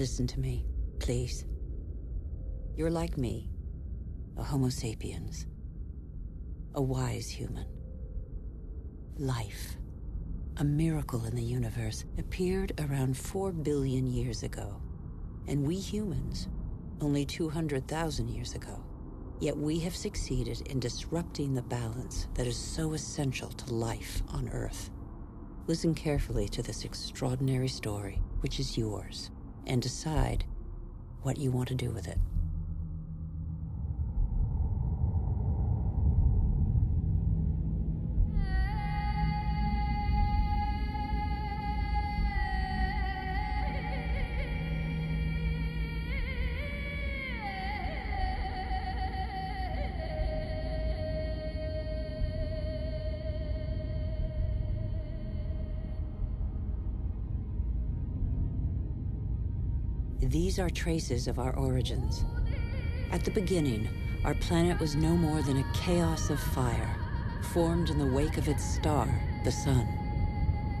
Listen to me, please. You're like me, a Homo sapiens, a wise human. Life, a miracle in the universe, appeared around 4 billion years ago. And we humans, only 200,000 years ago. Yet we have succeeded in disrupting the balance that is so essential to life on Earth. Listen carefully to this extraordinary story, which is yours, and decide what you want to do with it. These are traces of our origins. At the beginning, our planet was no more than a chaos of fire, formed in the wake of its star, the Sun.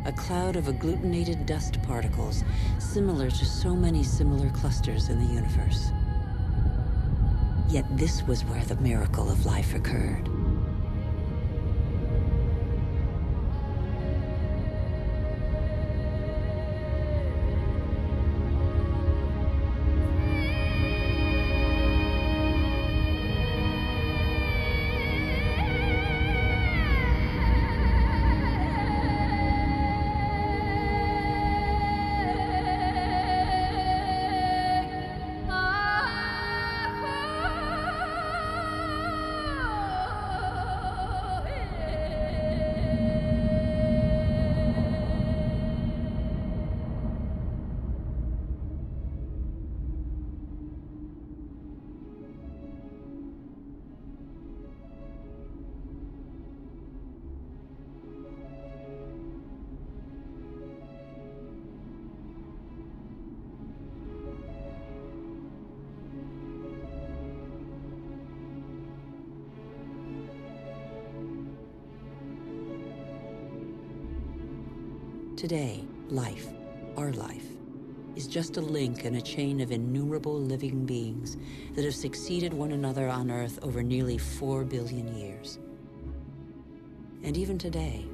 A cloud of agglutinated dust particles, similar to so many similar clusters in the universe. Yet this was where the miracle of life occurred. Today, life, our life, is just a link in a chain of innumerable living beings that have succeeded one another on Earth over nearly four billion years. And even today,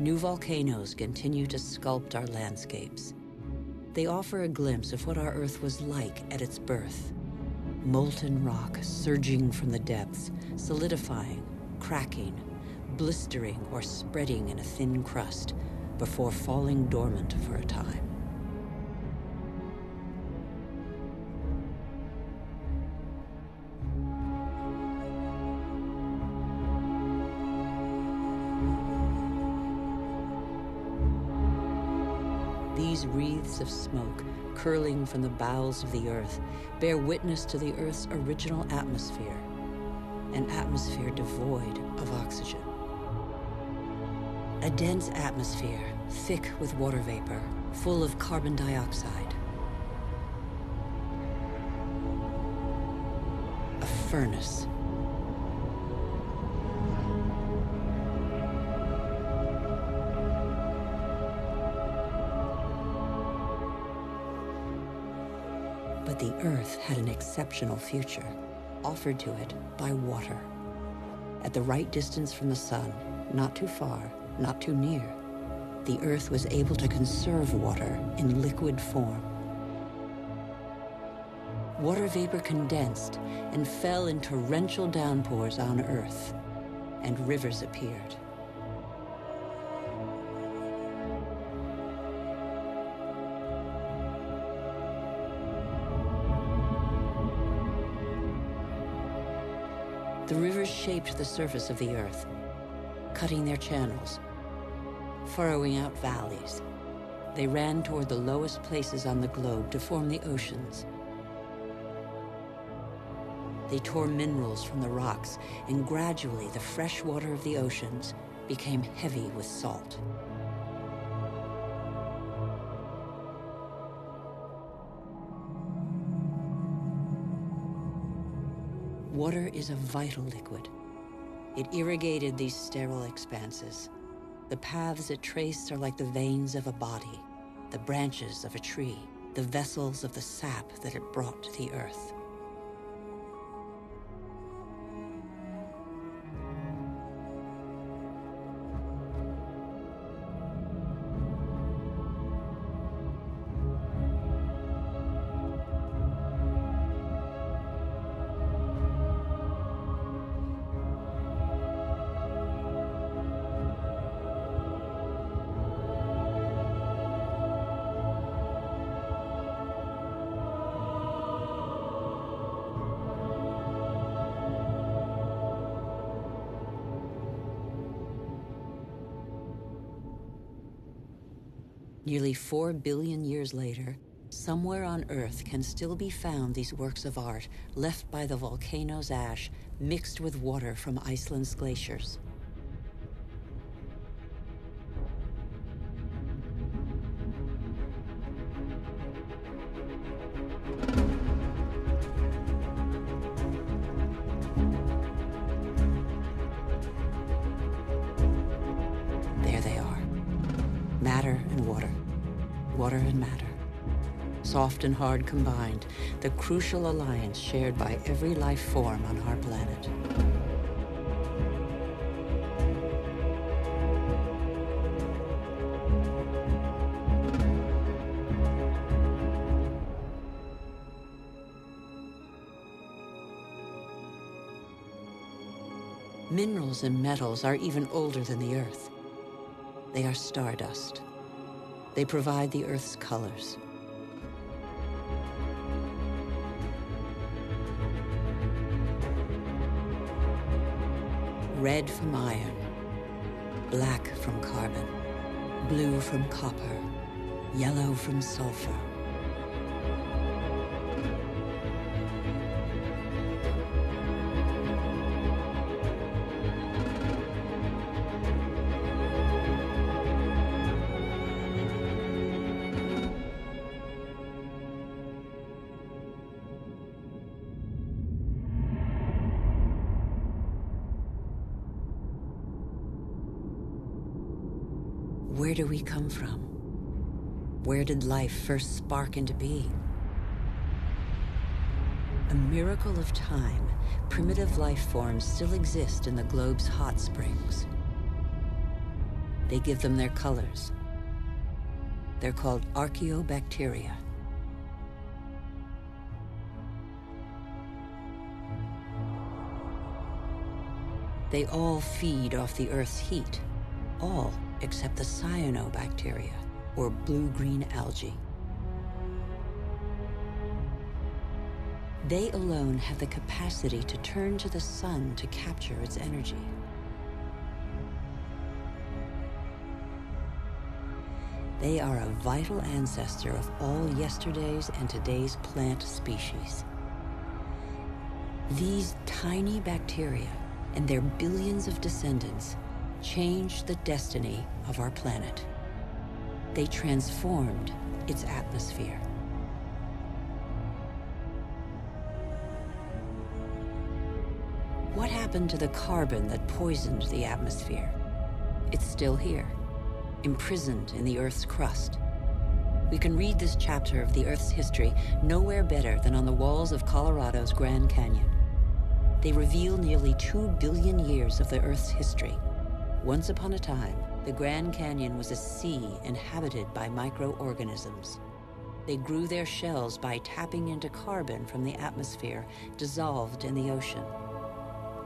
new volcanoes continue to sculpt our landscapes. They offer a glimpse of what our Earth was like at its birth. Molten rock surging from the depths, solidifying, cracking, blistering, or spreading in a thin crust before falling dormant for a time. These wreaths of smoke, curling from the bowels of the Earth, bear witness to the Earth's original atmosphere, an atmosphere devoid of oxygen. A dense atmosphere, thick with water vapor, full of carbon dioxide. A furnace. But the Earth had an exceptional future, offered to it by water. At the right distance from the sun, not too far, not too near, the Earth was able to conserve water in liquid form. Water vapor condensed and fell in torrential downpours on Earth, and rivers appeared. The rivers shaped the surface of the Earth, cutting their channels, furrowing out valleys. They ran toward the lowest places on the globe to form the oceans. They tore minerals from the rocks, and gradually the fresh water of the oceans became heavy with salt. Water is a vital liquid. It irrigated these sterile expanses. The paths it traced are like the veins of a body, the branches of a tree, the vessels of the sap that it brought to the earth. Four billion years later, somewhere on Earth can still be found these works of art left by the volcano's ash mixed with water from Iceland's glaciers. Water and matter. Soft and hard combined, the crucial alliance shared by every life form on our planet. Minerals and metals are even older than the Earth. They are stardust. They provide the Earth's colors. Red from iron, black from carbon, blue from copper, yellow from sulfur. Life first spark into being? A miracle of time, primitive life forms still exist in the globe's hot springs. They give them their colors. They're called archaeobacteria. They all feed off the Earth's heat. All except the cyanobacteria, or blue-green algae. They alone have the capacity to turn to the sun to capture its energy. They are a vital ancestor of all yesterday's and today's plant species. These tiny bacteria and their billions of descendants changed the destiny of our planet. They transformed its atmosphere. What happened to the carbon that poisoned the atmosphere? It's still here, imprisoned in the Earth's crust. We can read this chapter of the Earth's history nowhere better than on the walls of Colorado's Grand Canyon. They reveal nearly two billion years of the Earth's history. Once upon a time, the Grand Canyon was a sea inhabited by microorganisms. They grew their shells by tapping into carbon from the atmosphere dissolved in the ocean.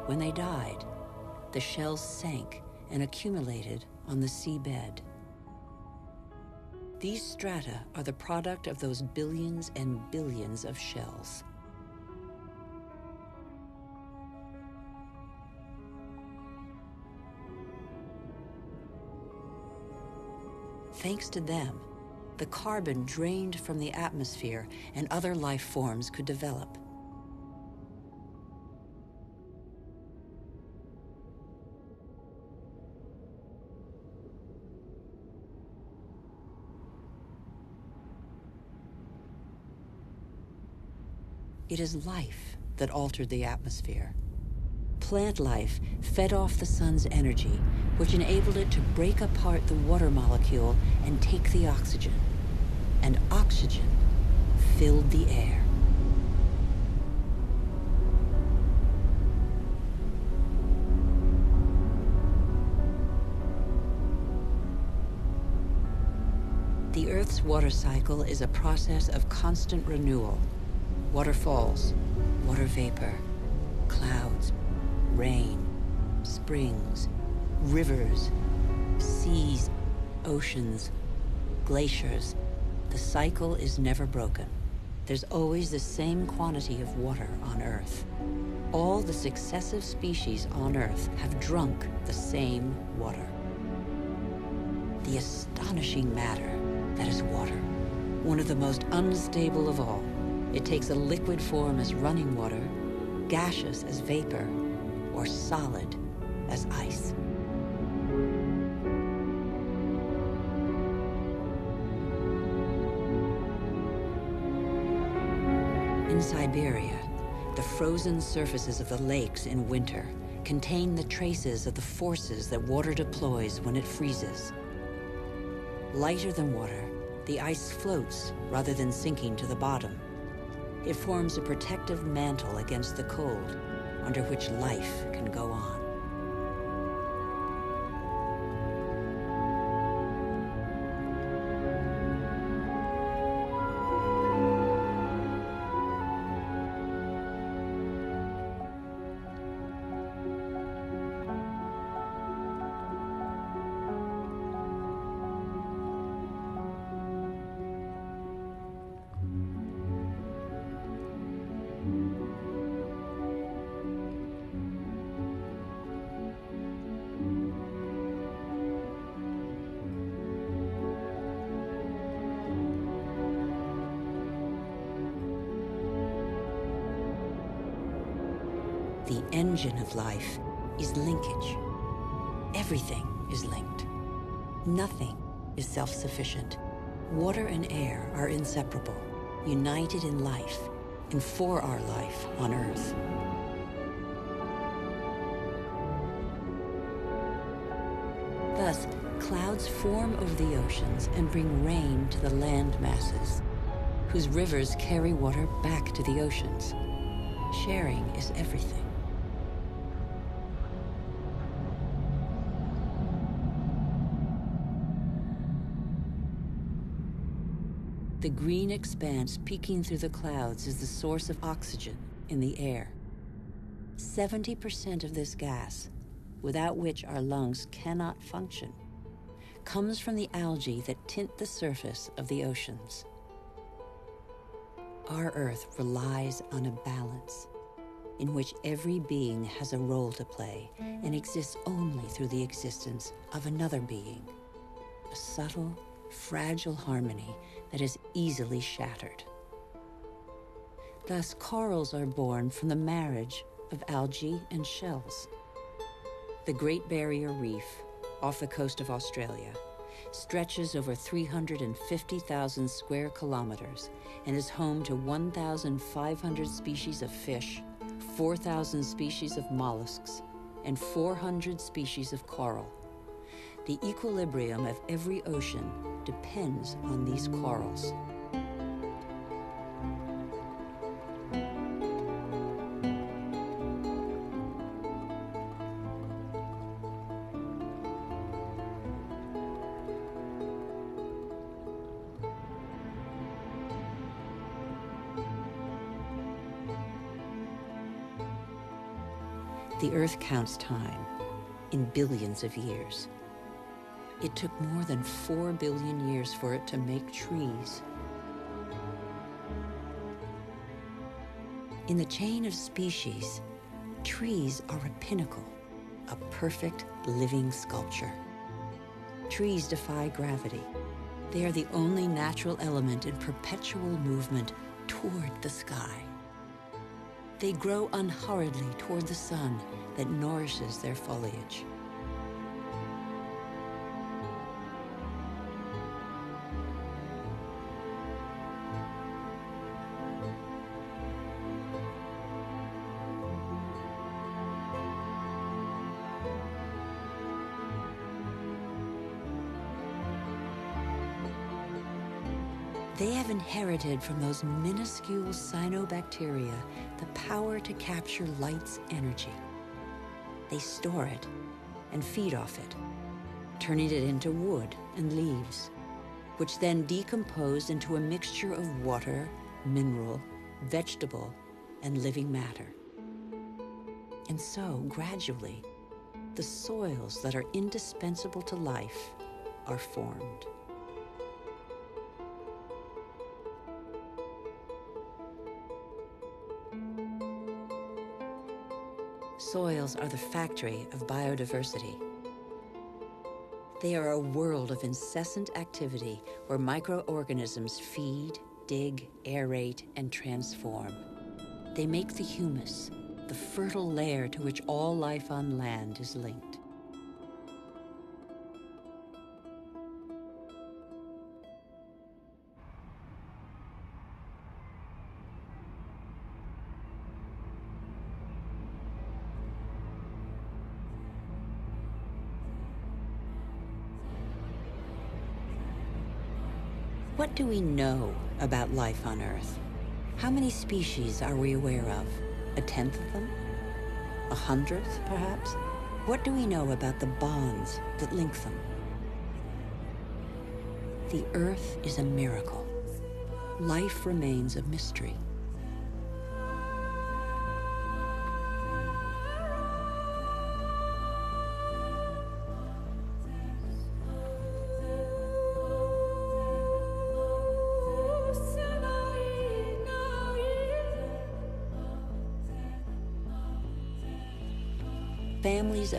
When they died, the shells sank and accumulated on the seabed. These strata are the product of those billions and billions of shells. Thanks to them, the carbon drained from the atmosphere and other life forms could develop. It is life that altered the atmosphere. Plant life fed off the sun's energy, which enabled it to break apart the water molecule and take the oxygen. And oxygen filled the air. The Earth's water cycle is a process of constant renewal. Waterfalls, water vapor, clouds, rain, springs, rivers, seas, oceans, glaciers. The cycle is never broken. There's always the same quantity of water on Earth. All the successive species on Earth have drunk the same water. The astonishing matter that is water, one of the most unstable of all. It takes a liquid form as running water, gaseous as vapor, or solid as ice. Siberia, the frozen surfaces of the lakes in winter contain the traces of the forces that water deploys when it freezes. Lighter than water, the ice floats rather than sinking to the bottom. It forms a protective mantle against the cold, under which life can go on. United in life and for our life on Earth. Thus, clouds form over the oceans and bring rain to the land masses, whose rivers carry water back to the oceans. Sharing is everything. The green expanse peeking through the clouds is the source of oxygen in the air. 70% of this gas, without which our lungs cannot function, comes from the algae that tint the surface of the oceans. Our Earth relies on a balance in which every being has a role to play and exists only through the existence of another being. A subtle, fragile harmony that is easily shattered. Thus, corals are born from the marriage of algae and shells. The Great Barrier Reef, off the coast of Australia, stretches over 350,000 square kilometers and is home to 1,500 species of fish, 4,000 species of mollusks, and 400 species of coral. The equilibrium of every ocean depends on these corals. The Earth counts time in billions of years. It took more than four billion years for it to make trees. In the chain of species, trees are a pinnacle, a perfect living sculpture. Trees defy gravity. They are the only natural element in perpetual movement toward the sky. They grow unhurriedly toward the sun that nourishes their foliage. Inherited from those minuscule cyanobacteria the power to capture light's energy. They store it and feed off it, turning it into wood and leaves, which then decompose into a mixture of water, mineral, vegetable, and living matter. And so, gradually, the soils that are indispensable to life are formed. Soils are the factory of biodiversity. They are a world of incessant activity where microorganisms feed, dig, aerate, and transform. They make the humus, the fertile layer to which all life on land is linked. Do we know about life on Earth? How many species are we aware of? A tenth of them? A hundredth, perhaps? What do we know about the bonds that link them? The Earth is a miracle. Life remains a mystery.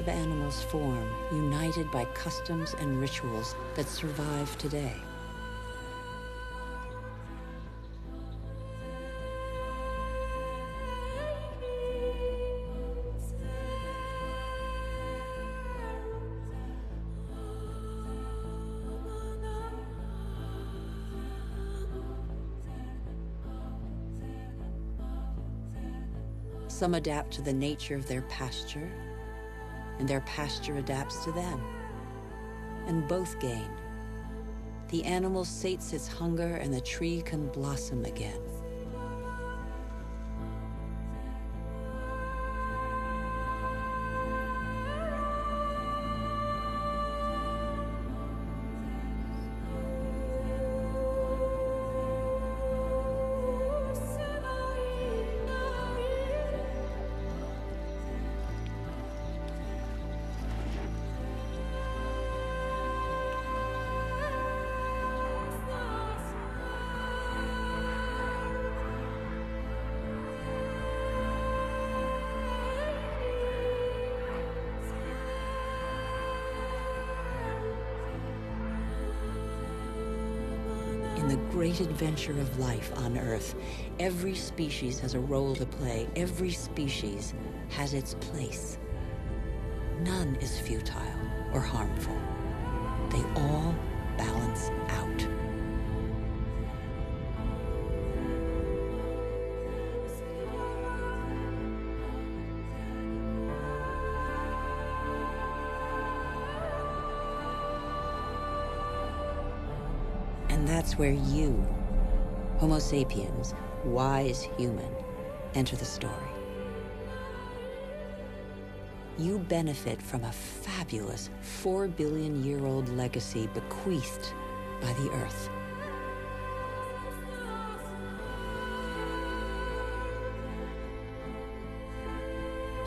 Animals form, united by customs and rituals that survive today. Some adapt to the nature of their pasture, and their pasture adapts to them. And both gain. The animal sates its hunger, and the tree can blossom again. Adventure of life on Earth, every species has a role to play. Every species has its place. None is futile or harmful. They all balance out. And that's where you, Homo sapiens, wise human, enter the story. You benefit from a fabulous four billion year old legacy bequeathed by the Earth.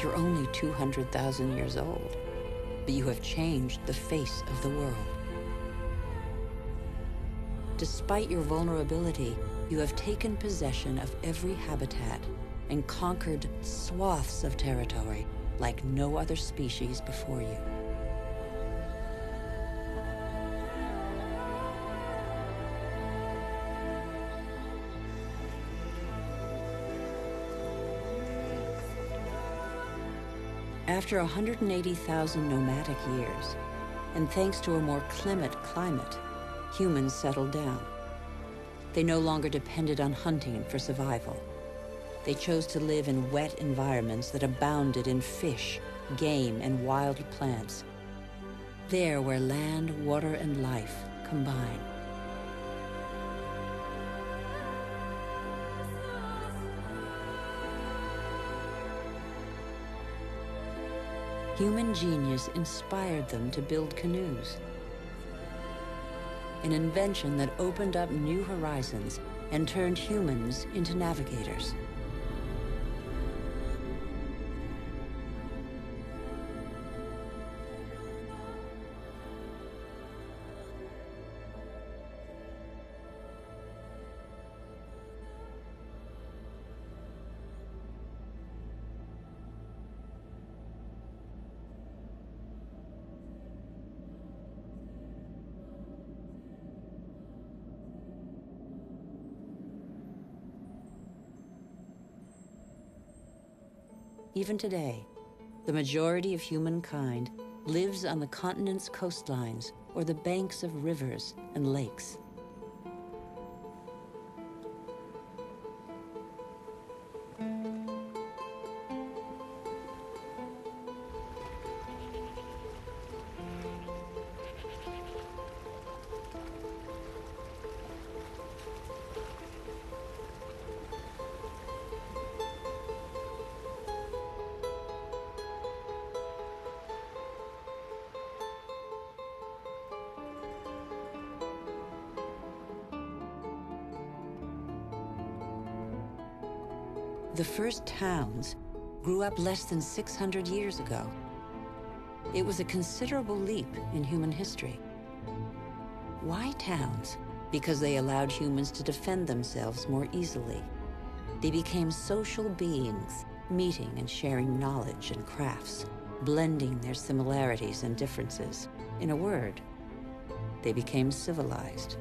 You're only 200,000 years old, but you have changed the face of the world. Despite your vulnerability, you have taken possession of every habitat and conquered swaths of territory like no other species before you. After 180,000 nomadic years, and thanks to a more clement climate, humans settled down. They no longer depended on hunting for survival. They chose to live in wet environments that abounded in fish, game, and wild plants. There where land, water, and life combine. Human genius inspired them to build canoes. An invention that opened up new horizons and turned humans into navigators. Even today, the majority of humankind lives on the continent's coastlines or the banks of rivers and lakes. First towns grew up less than 600 years ago. It was a considerable leap in human history. Why towns? Because they allowed humans to defend themselves more easily. They became social beings, meeting and sharing knowledge and crafts, blending their similarities and differences. In a word, they became civilized.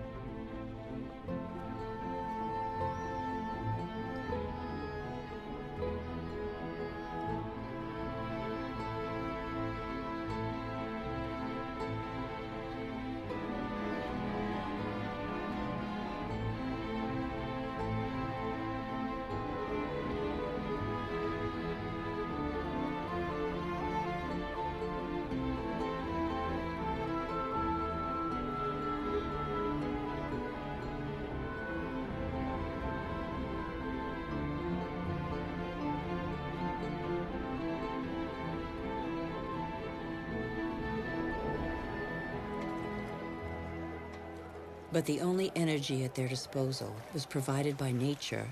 But the only energy at their disposal was provided by nature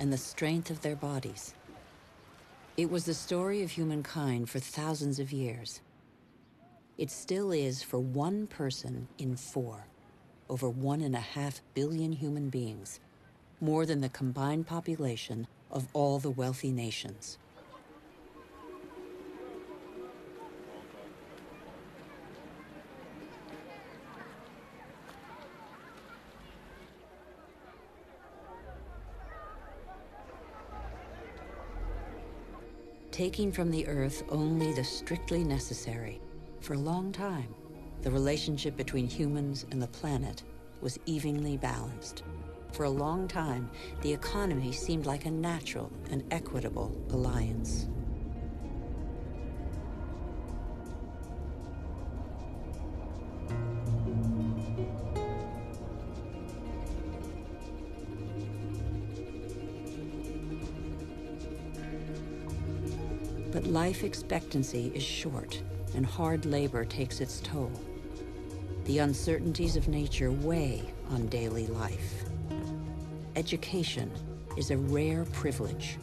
and the strength of their bodies. It was the story of humankind for thousands of years. It still is for one person in four, over one and a half billion human beings, more than the combined population of all the wealthy nations. Taking from the earth only the strictly necessary. For a long time, the relationship between humans and the planet was evenly balanced. For a long time, the economy seemed like a natural and equitable alliance. Life expectancy is short, and hard labor takes its toll. The uncertainties of nature weigh on daily life. Education is a rare privilege.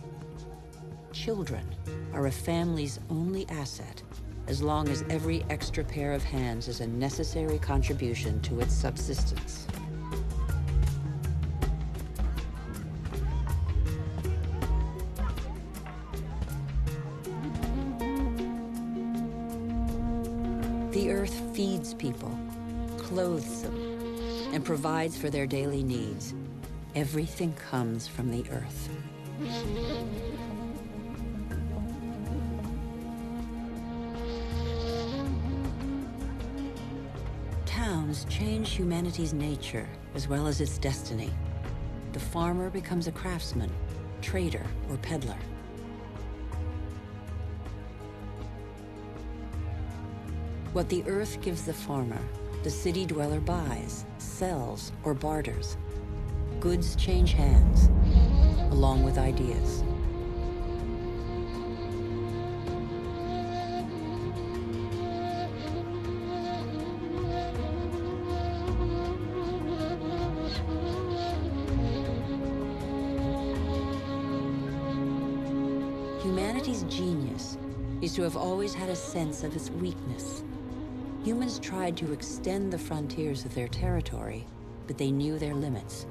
Children are a family's only asset as long as every extra pair of hands is a necessary contribution to its subsistence. Clothes them, and provides for their daily needs. Everything comes from the earth. Towns change humanity's nature as well as its destiny. The farmer becomes a craftsman, trader, or peddler. What the earth gives the farmer, the city dweller buys, sells, or barters. Goods change hands, along with ideas. Humanity's genius is to have always had a sense of its weakness. Humans tried to extend the frontiers of their territory, but they knew their limits.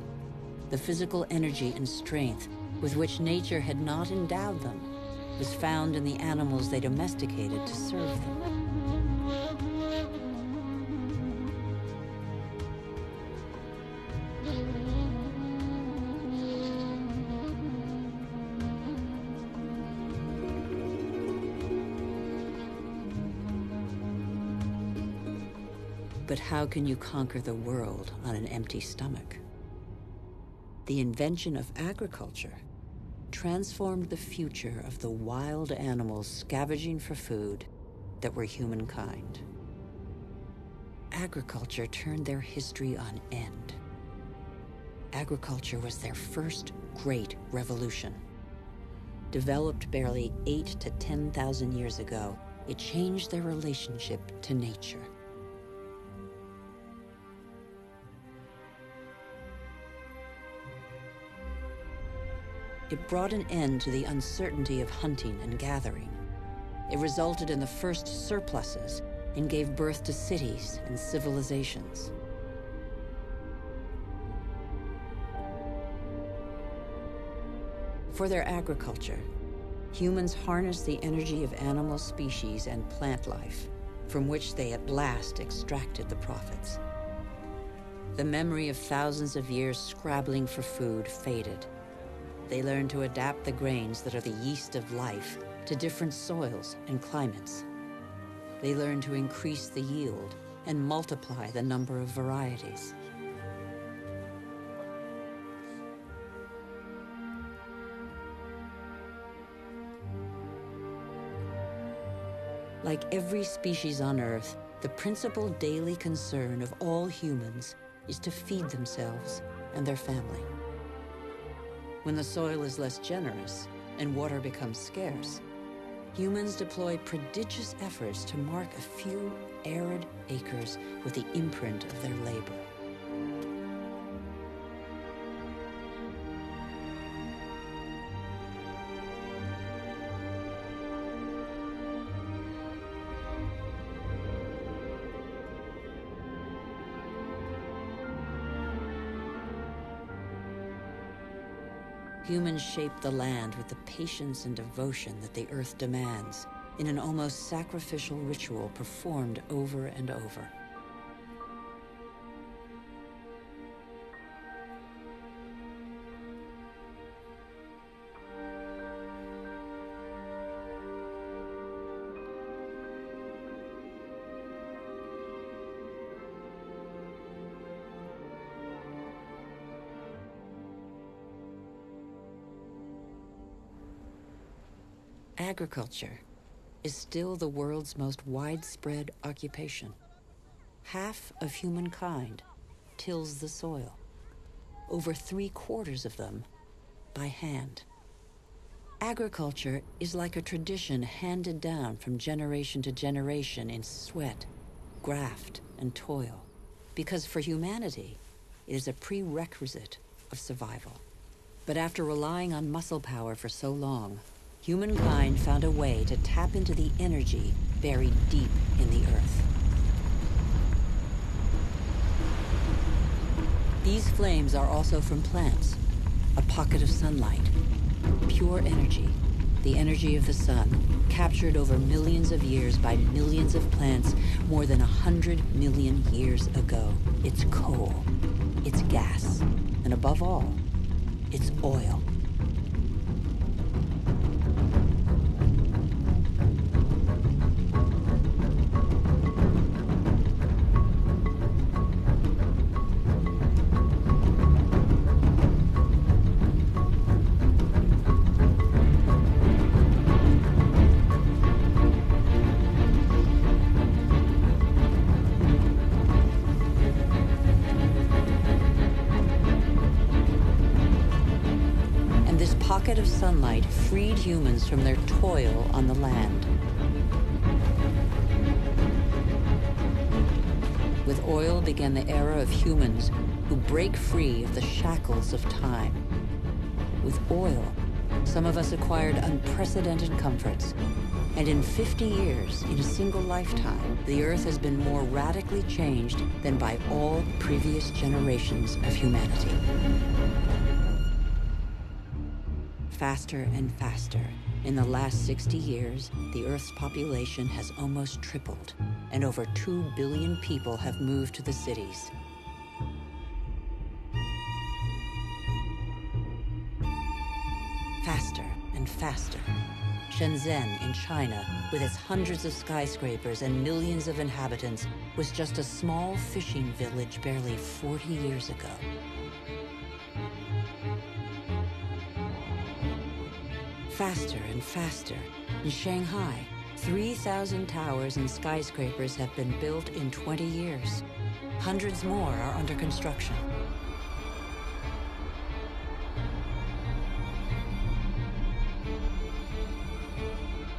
The physical energy and strength with which nature had not endowed them was found in the animals they domesticated to serve them. How can you conquer the world on an empty stomach? The invention of agriculture transformed the future of the wild animals scavenging for food that were humankind. Agriculture turned their history on end. Agriculture was their first great revolution. Developed barely eight to 10,000 years ago, it changed their relationship to nature. It brought an end to the uncertainty of hunting and gathering. It resulted in the first surpluses and gave birth to cities and civilizations. For their agriculture, humans harnessed the energy of animal species and plant life, from which they at last extracted the profits. The memory of thousands of years scrabbling for food faded they learn to adapt the grains that are the yeast of life to different soils and climates. They learn to increase the yield and multiply the number of varieties. Like every species on Earth, the principal daily concern of all humans is to feed themselves and their family. When the soil is less generous and water becomes scarce, humans deploy prodigious efforts to mark a few arid acres with the imprint of their labor. Humans shape the land with the patience and devotion that the earth demands in an almost sacrificial ritual performed over and over. Agriculture is still the world's most widespread occupation. Half of humankind tills the soil, over three quarters of them by hand. Agriculture is like a tradition handed down from generation to generation in sweat, graft, and toil, because for humanity, it is a prerequisite of survival. But after relying on muscle power for so long, humankind found a way to tap into the energy buried deep in the earth. These flames are also from plants, a pocket of sunlight, pure energy, the energy of the sun, captured over millions of years by millions of plants more than a hundred million years ago. It's coal, it's gas, and above all, it's oil. Sunlight freed humans from their toil on the land. With oil began the era of humans who break free of the shackles of time. With oil, some of us acquired unprecedented comforts. And in 50 years, in a single lifetime, the Earth has been more radically changed than by all previous generations of humanity. Faster and faster, in the last 60 years, the Earth's population has almost tripled, and over 2 billion people have moved to the cities. Faster and faster. Shenzhen in China, with its hundreds of skyscrapers and millions of inhabitants, was just a small fishing village barely 40 years ago. Faster and faster. In Shanghai, 3,000 towers and skyscrapers have been built in 20 years. Hundreds more are under construction.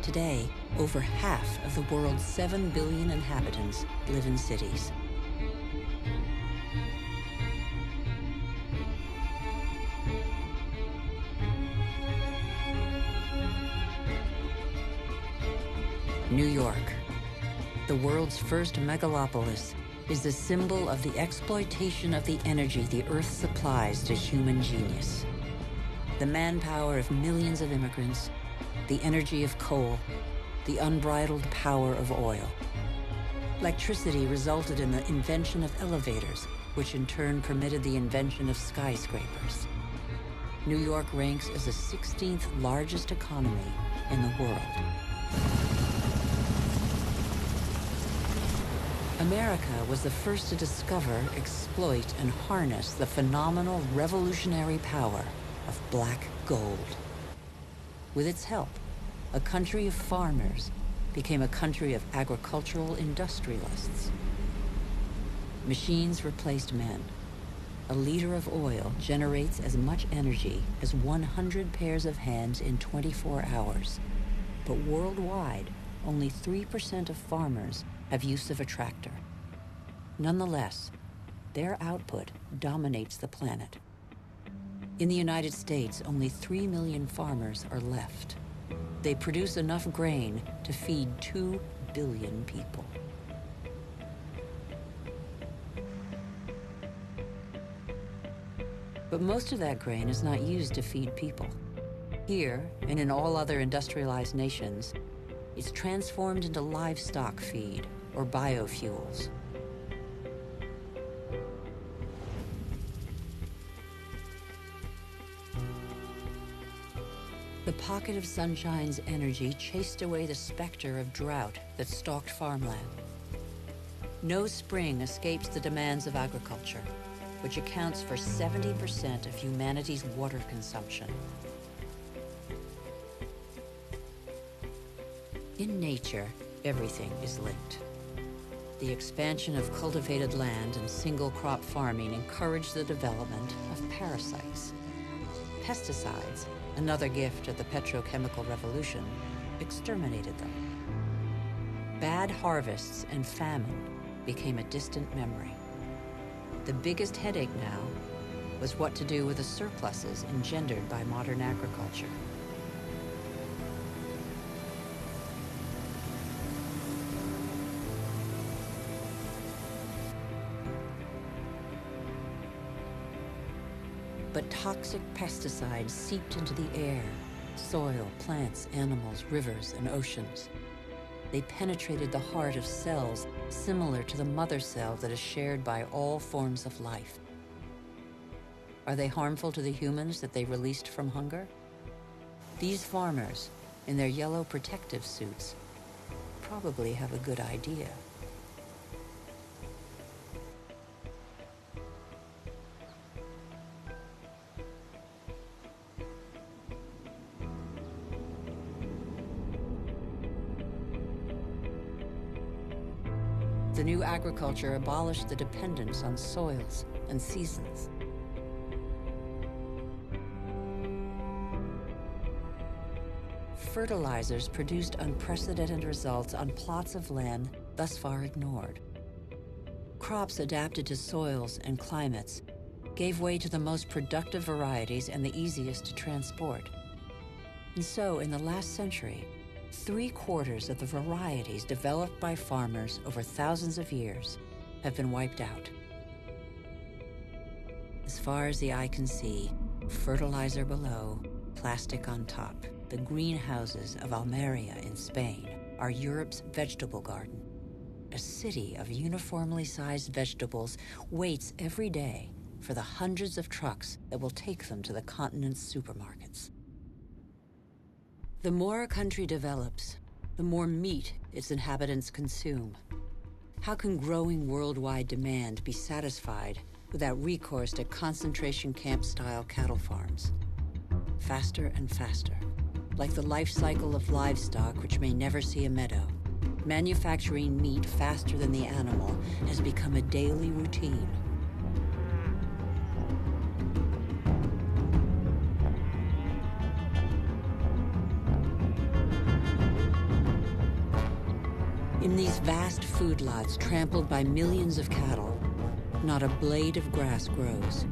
Today, over half of the world's 7 billion inhabitants live in cities. New York, the world's first megalopolis, is the symbol of the exploitation of the energy the Earth supplies to human genius. The manpower of millions of immigrants, the energy of coal, the unbridled power of oil. Electricity resulted in the invention of elevators, which in turn permitted the invention of skyscrapers. New York ranks as the 16th largest economy in the world. America was the first to discover, exploit, and harness the phenomenal revolutionary power of black gold. With its help, a country of farmers became a country of agricultural industrialists. Machines replaced men. A liter of oil generates as much energy as 100 pairs of hands in 24 hours. But worldwide, only 3% of farmers have use of a tractor. Nonetheless, their output dominates the planet. In the United States, only 3 million farmers are left. They produce enough grain to feed 2 billion people. But most of that grain is not used to feed people. Here, and in all other industrialized nations, it's transformed into livestock feed or biofuels. The pocket of sunshine's energy chased away the specter of drought that stalked farmland. No spring escapes the demands of agriculture, which accounts for 70% of humanity's water consumption. In nature, everything is linked. The expansion of cultivated land and single crop farming encouraged the development of parasites. Pesticides, another gift of the petrochemical revolution, exterminated them. Bad harvests and famine became a distant memory. The biggest headache now was what to do with the surpluses engendered by modern agriculture. But toxic pesticides seeped into the air, soil, plants, animals, rivers, and oceans. They penetrated the heart of cells similar to the mother cell that is shared by all forms of life. Are they harmful to the humans that they released from hunger? These farmers, in their yellow protective suits, probably have a good idea. The new agriculture abolished the dependence on soils and seasons. Fertilizers produced unprecedented results on plots of land thus far ignored. Crops adapted to soils and climates gave way to the most productive varieties and the easiest to transport. And so, in the last century, three quarters of the varieties developed by farmers over thousands of years have been wiped out. As far as the eye can see, fertilizer below, plastic on top, the greenhouses of Almeria in Spain are Europe's vegetable garden. A city of uniformly sized vegetables waits every day for the hundreds of trucks that will take them to the continent's supermarkets. The more a country develops, the more meat its inhabitants consume. How can growing worldwide demand be satisfied without recourse to concentration camp style cattle farms? Faster and faster, like the life cycle of livestock which may never see a meadow. Manufacturing meat faster than the animal has become a daily routine. These vast food lots trampled by millions of cattle, not a blade of grass grows.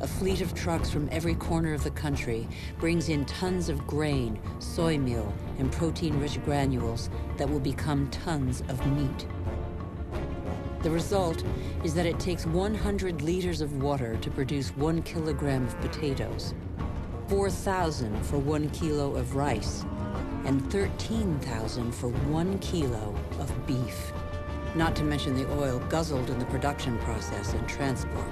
A fleet of trucks from every corner of the country brings in tons of grain, soy meal, and protein-rich granules that will become tons of meat. The result is that it takes 100 liters of water to produce one kilogram of potatoes, 4,000 for one kilo of rice, and 13,000 for one kilo of beef, not to mention the oil guzzled in the production process and transport.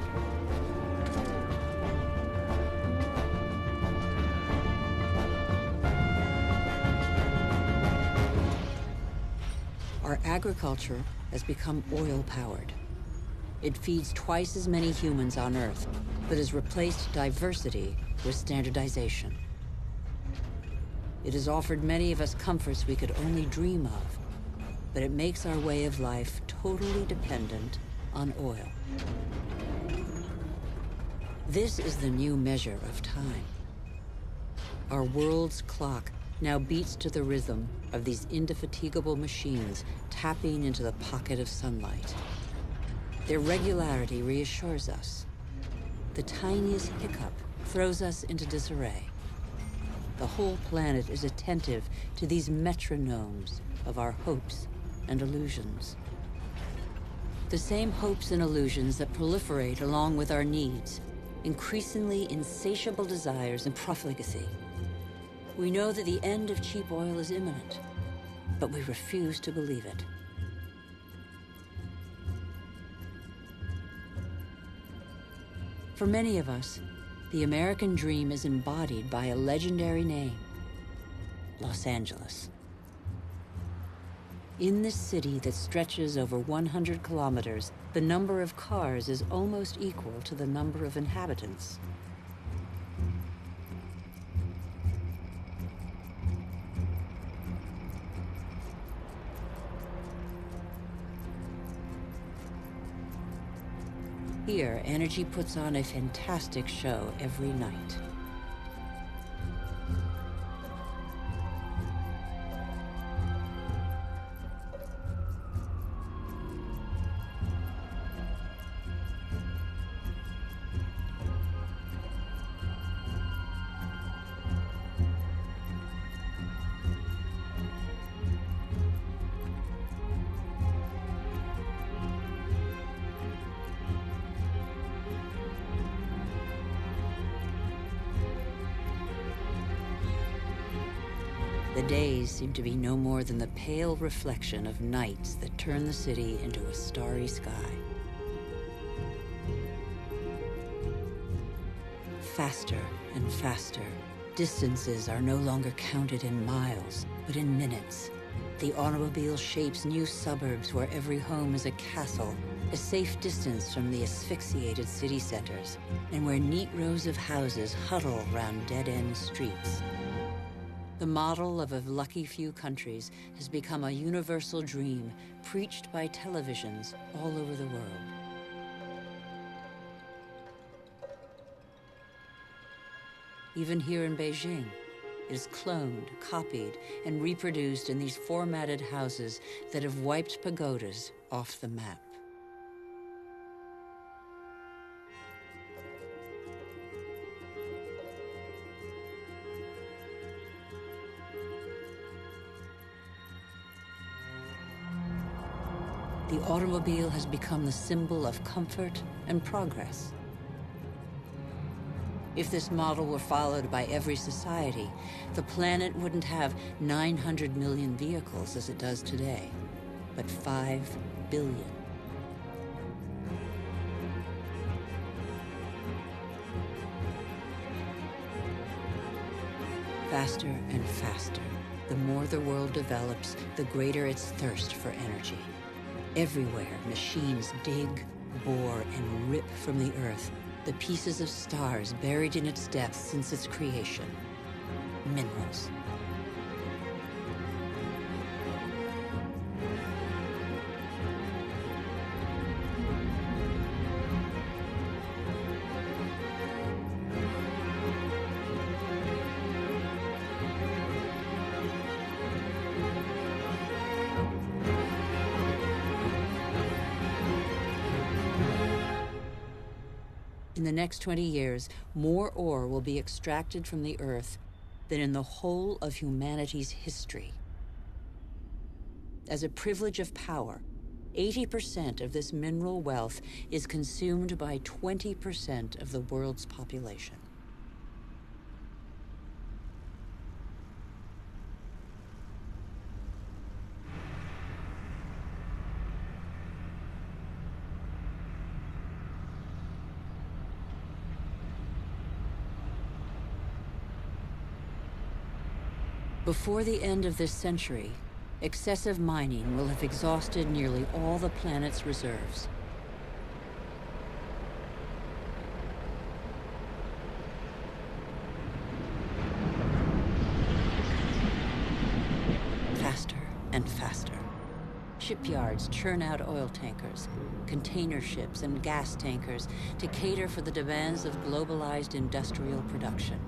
Our agriculture has become oil-powered. It feeds twice as many humans on Earth, but has replaced diversity with standardization. It has offered many of us comforts we could only dream of, but it makes our way of life totally dependent on oil. This is the new measure of time. Our world's clock now beats to the rhythm of these indefatigable machines tapping into the pocket of sunlight. Their regularity reassures us. The tiniest hiccup throws us into disarray. The whole planet is attentive to these metronomes of our hopes and illusions. The same hopes and illusions that proliferate along with our needs, increasingly insatiable desires and profligacy. We know that the end of cheap oil is imminent, but we refuse to believe it. For many of us, the American dream is embodied by a legendary name, Los Angeles. In this city that stretches over 100 kilometers, the number of cars is almost equal to the number of inhabitants. Here, Energy puts on a fantastic show every night. The days seem to be no more than the pale reflection of nights that turn the city into a starry sky. Faster and faster, distances are no longer counted in miles, but in minutes. The automobile shapes new suburbs where every home is a castle, a safe distance from the asphyxiated city centers, and where neat rows of houses huddle round dead-end streets. The model of a lucky few countries has become a universal dream preached by televisions all over the world. Even here in Beijing, it is cloned, copied, and reproduced in these formatted houses that have wiped pagodas off the map. The automobile has become the symbol of comfort and progress. If this model were followed by every society, the planet wouldn't have 900 million vehicles as it does today, but 5 billion. Faster and faster, the more the world develops, the greater its thirst for energy. Everywhere, machines dig, bore, and rip from the Earth the pieces of stars buried in its depths since its creation. Minerals. Next 20 years, more ore will be extracted from the Earth than in the whole of humanity's history. As a privilege of power, 80% of this mineral wealth is consumed by 20% of the world's population. Before the end of this century, excessive mining will have exhausted nearly all the planet's reserves. Faster and faster. Shipyards churn out oil tankers, container ships, and gas tankers to cater for the demands of globalized industrial production.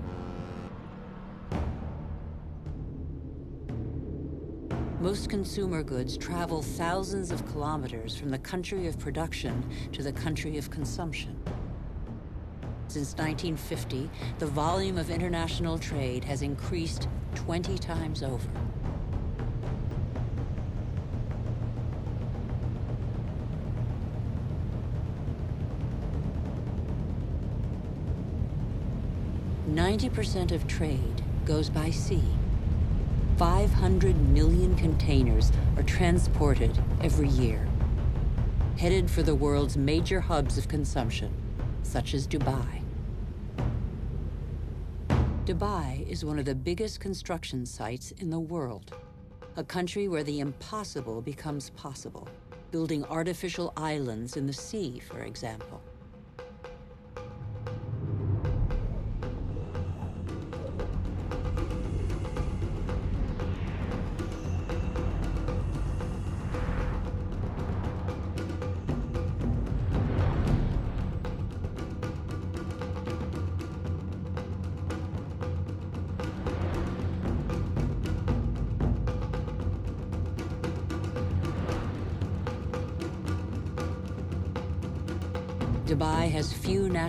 Most consumer goods travel thousands of kilometers from the country of production to the country of consumption. Since 1950, the volume of international trade has increased 20 times over. Ninety percent of trade goes by sea. 500 million containers are transported every year, headed for the world's major hubs of consumption, such as Dubai. Dubai is one of the biggest construction sites in the world, a country where the impossible becomes possible, building artificial islands in the sea, for example.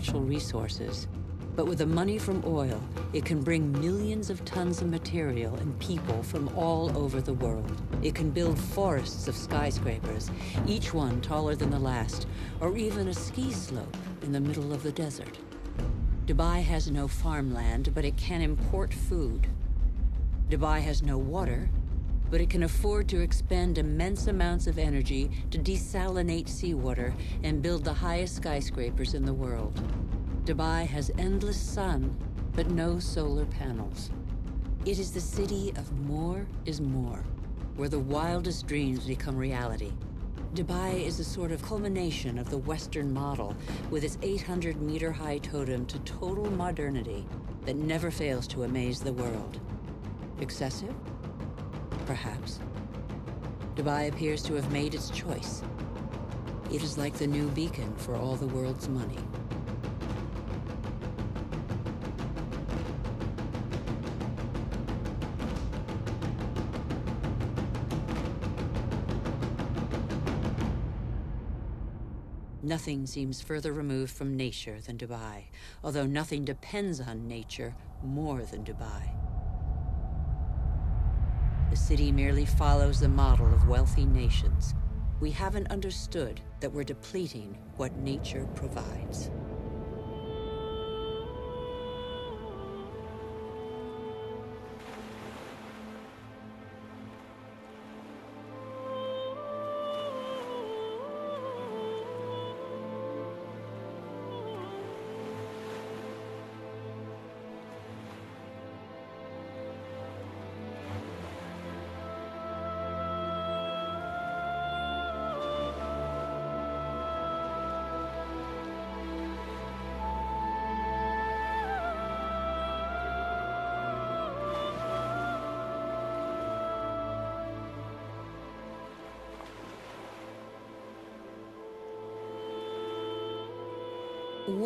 Natural resources, but with the money from oil, it can bring millions of tons of material and people from all over the world. It can build forests of skyscrapers, each one taller than the last, or even a ski slope in the middle of the desert. Dubai has no farmland, but it can import food. Dubai has no water, but it can afford to expend immense amounts of energy to desalinate seawater and build the highest skyscrapers in the world. Dubai has endless sun, but no solar panels. It is the city of more is more, where the wildest dreams become reality. Dubai is a sort of culmination of the Western model, with its 800 meter high totem to total modernity that never fails to amaze the world. Excessive? Perhaps. Dubai appears to have made its choice. It is like the new beacon for all the world's money. Nothing seems further removed from nature than Dubai, although nothing depends on nature more than Dubai. The city merely follows the model of wealthy nations, we haven't understood that we're depleting what nature provides.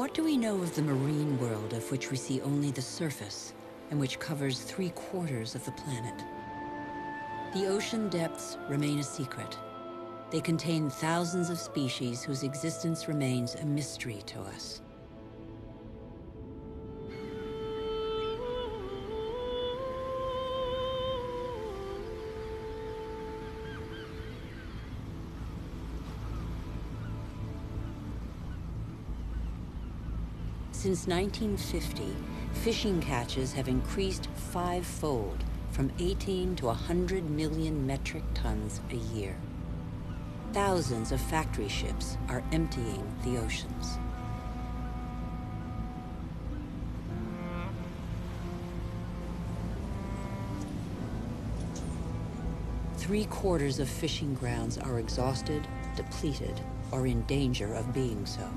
What do we know of the marine world of which we see only the surface, and which covers three quarters of the planet? The ocean depths remain a secret. They contain thousands of species whose existence remains a mystery to us. Since 1950, fishing catches have increased fivefold from 18 to 100 million metric tons a year. Thousands of factory ships are emptying the oceans. Three quarters of fishing grounds are exhausted, depleted, or in danger of being so.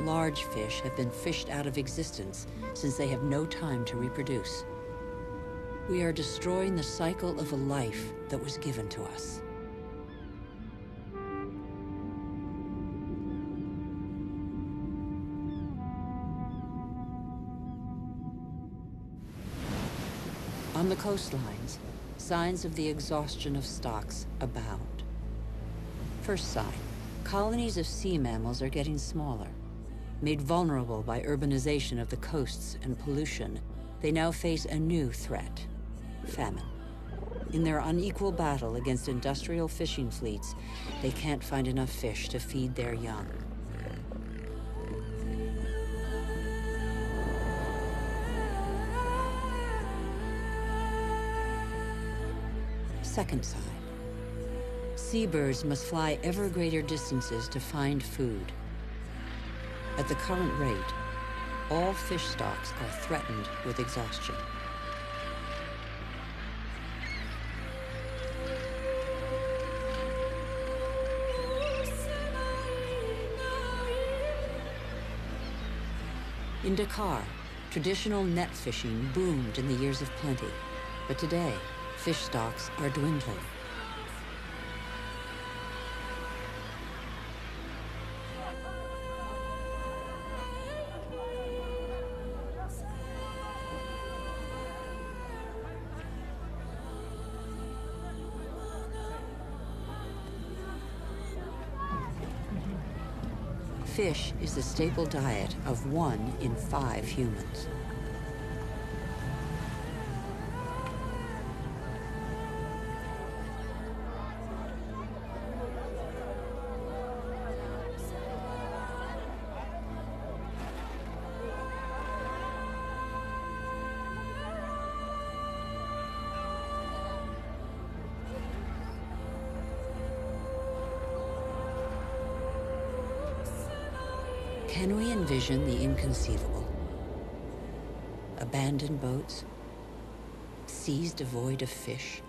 Large fish have been fished out of existence since they have no time to reproduce. We are destroying the cycle of a life that was given to us. On the coastlines, signs of the exhaustion of stocks abound. First sign, colonies of sea mammals are getting smaller. Made vulnerable by urbanization of the coasts and pollution, they now face a new threat famine. In their unequal battle against industrial fishing fleets, they can't find enough fish to feed their young. Second sign. Seabirds must fly ever greater distances to find food. At the current rate, all fish stocks are threatened with exhaustion. In Dakar, traditional net fishing boomed in the years of plenty, but today, fish stocks are dwindling. Fish is the staple diet of one in five humans. The inconceivable? Abandoned boats? Seas devoid of fish?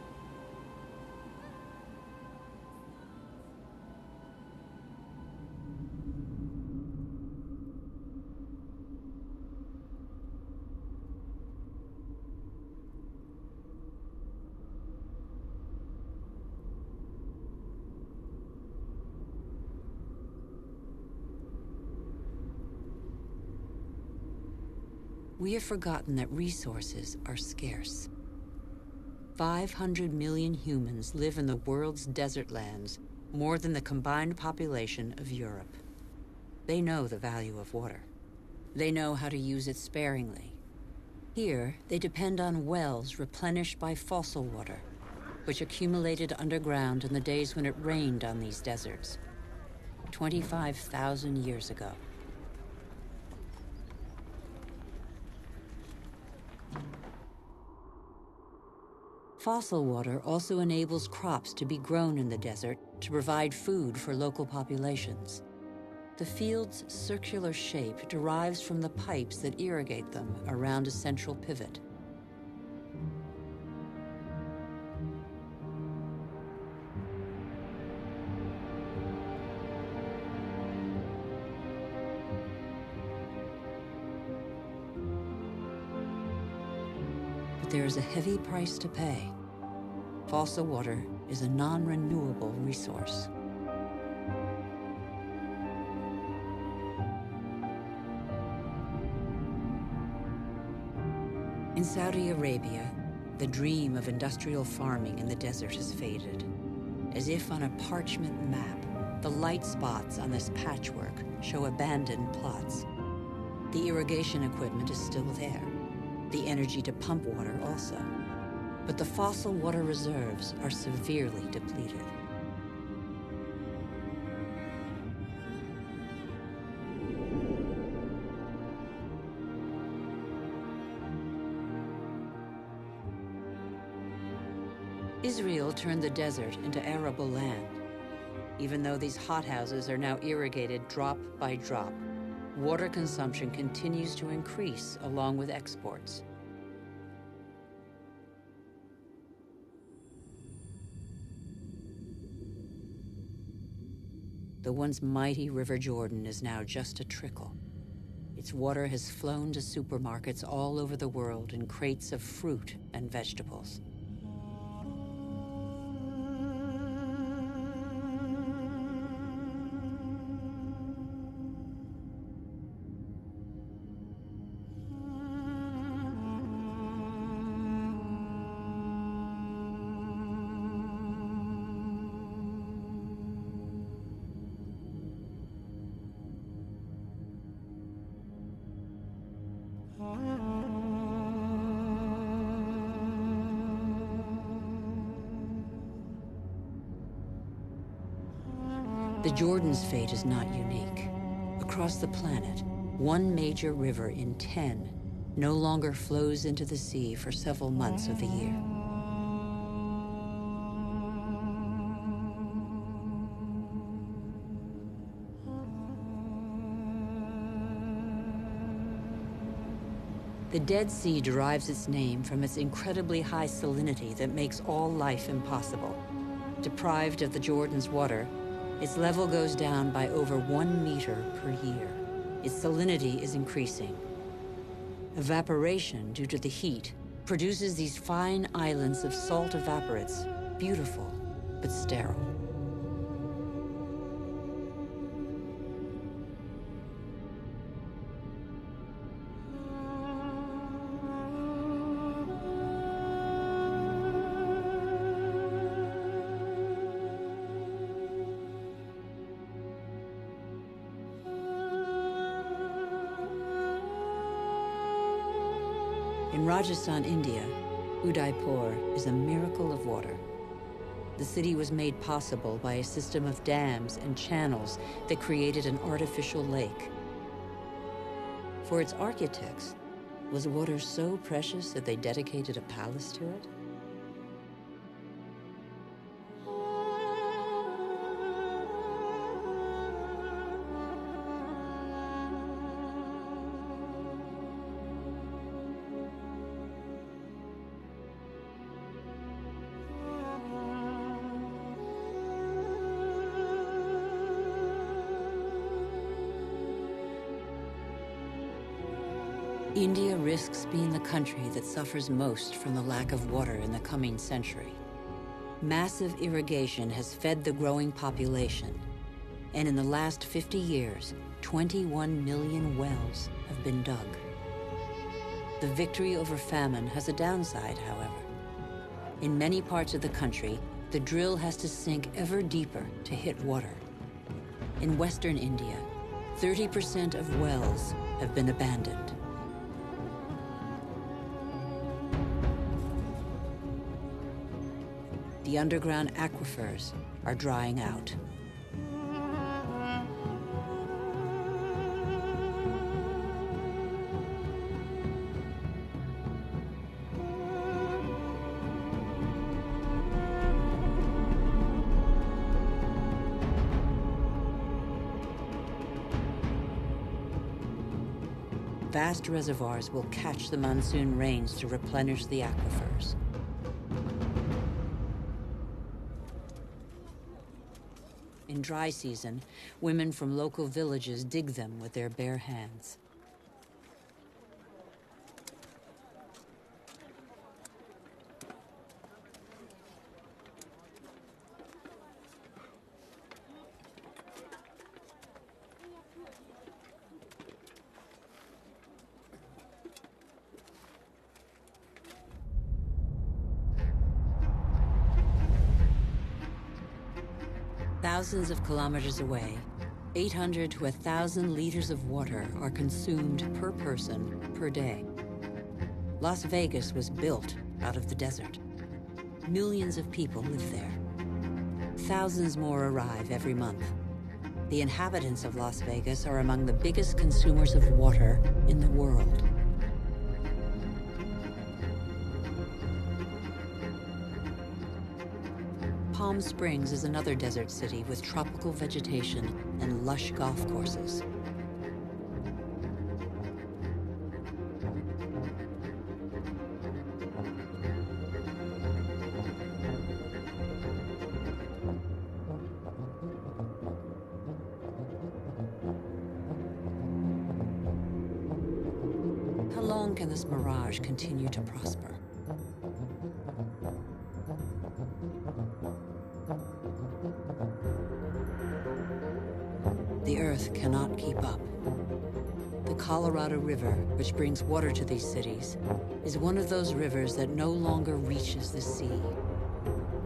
We have forgotten that resources are scarce. 500 million humans live in the world's desert lands, more than the combined population of Europe. They know the value of water. They know how to use it sparingly. Here, they depend on wells replenished by fossil water, which accumulated underground in the days when it rained on these deserts, 25,000 years ago. Fossil water also enables crops to be grown in the desert to provide food for local populations. The field's circular shape derives from the pipes that irrigate them around a central pivot. There is a heavy price to pay. Fossil water is a non-renewable resource. In Saudi Arabia, the dream of industrial farming in the desert has faded. As if on a parchment map, the light spots on this patchwork show abandoned plots. The irrigation equipment is still there the energy to pump water also. But the fossil water reserves are severely depleted. Israel turned the desert into arable land. Even though these hothouses are now irrigated drop by drop, water consumption continues to increase along with exports. The once mighty River Jordan is now just a trickle. Its water has flown to supermarkets all over the world in crates of fruit and vegetables. The fate is not unique. Across the planet, one major river in 10 no longer flows into the sea for several months of the year. The Dead Sea derives its name from its incredibly high salinity that makes all life impossible. Deprived of the Jordan's water, its level goes down by over one meter per year. Its salinity is increasing. Evaporation, due to the heat, produces these fine islands of salt evaporates, beautiful but sterile. Rajasthan, India, Udaipur is a miracle of water. The city was made possible by a system of dams and channels that created an artificial lake. For its architects, was water so precious that they dedicated a palace to it? Country that suffers most from the lack of water in the coming century. Massive irrigation has fed the growing population, and in the last 50 years, 21 million wells have been dug. The victory over famine has a downside, however. In many parts of the country, the drill has to sink ever deeper to hit water. In western India, 30% of wells have been abandoned. The underground aquifers are drying out. Vast reservoirs will catch the monsoon rains to replenish the aquifers. Dry season, women from local villages dig them with their bare hands. Thousands of kilometers away, 800 to 1,000 liters of water are consumed per person per day. Las Vegas was built out of the desert. Millions of people live there. Thousands more arrive every month. The inhabitants of Las Vegas are among the biggest consumers of water in the world. Springs is another desert city with tropical vegetation and lush golf courses. How long can this mirage continue to prosper? Earth cannot keep up. The Colorado River, which brings water to these cities, is one of those rivers that no longer reaches the sea.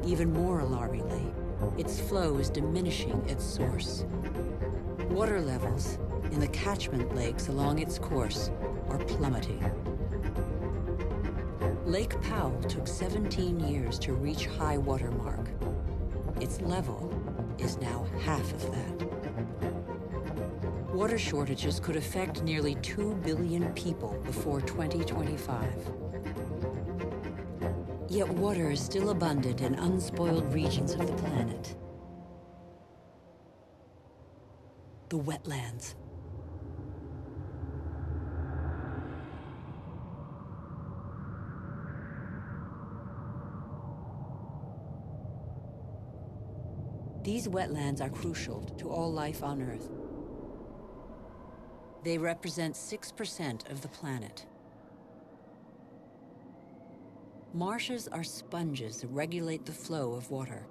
Even more alarmingly, its flow is diminishing its source. Water levels in the catchment lakes along its course are plummeting. Lake Powell took 17 years to reach high water mark. Its level is now half of that. Water shortages could affect nearly 2 billion people before 2025. Yet water is still abundant in unspoiled regions of the planet. The wetlands. These wetlands are crucial to all life on Earth. They represent 6% of the planet. Marshes are sponges that regulate the flow of water.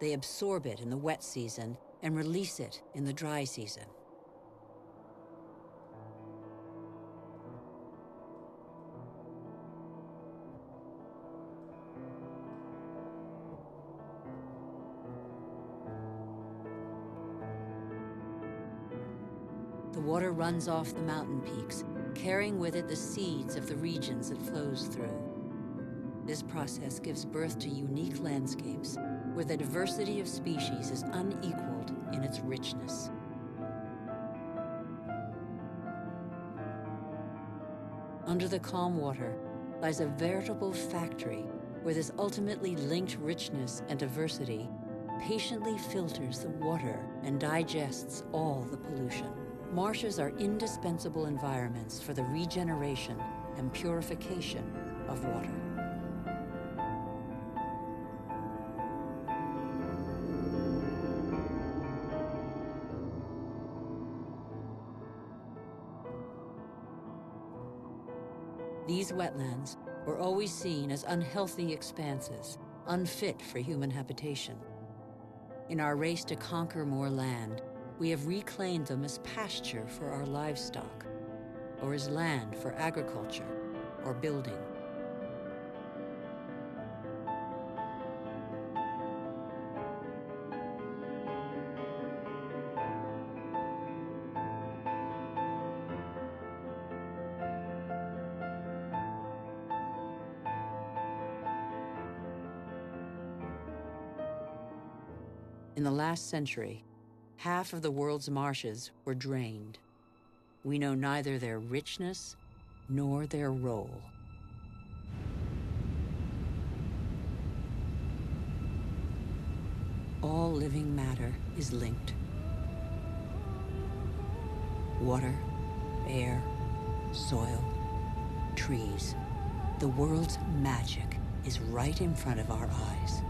They absorb it in the wet season and release it in the dry season. Runs off the mountain peaks, carrying with it the seeds of the regions it flows through. This process gives birth to unique landscapes where the diversity of species is unequaled in its richness. Under the calm water lies a veritable factory where this ultimately linked richness and diversity patiently filters the water and digests all the pollution. Marshes are indispensable environments for the regeneration and purification of water. These wetlands were always seen as unhealthy expanses, unfit for human habitation. In our race to conquer more land, we have reclaimed them as pasture for our livestock. or as land for agriculture or building. In the last century, half of the world's marshes were drained. We know neither their richness nor their role. All living matter is linked. Water, air, soil, trees. The world's magic is right in front of our eyes.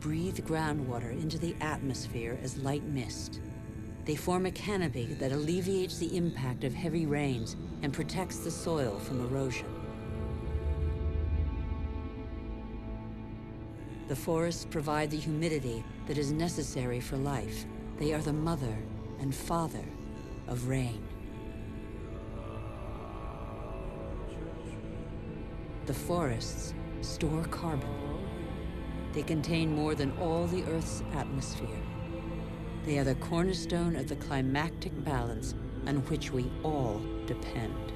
Breathe groundwater into the atmosphere as light mist. They form a canopy that alleviates the impact of heavy rains and protects the soil from erosion. The forests provide the humidity that is necessary for life. They are the mother and father of rain. The forests store carbon. They contain more than all the Earth's atmosphere. They are the cornerstone of the climactic balance on which we all depend.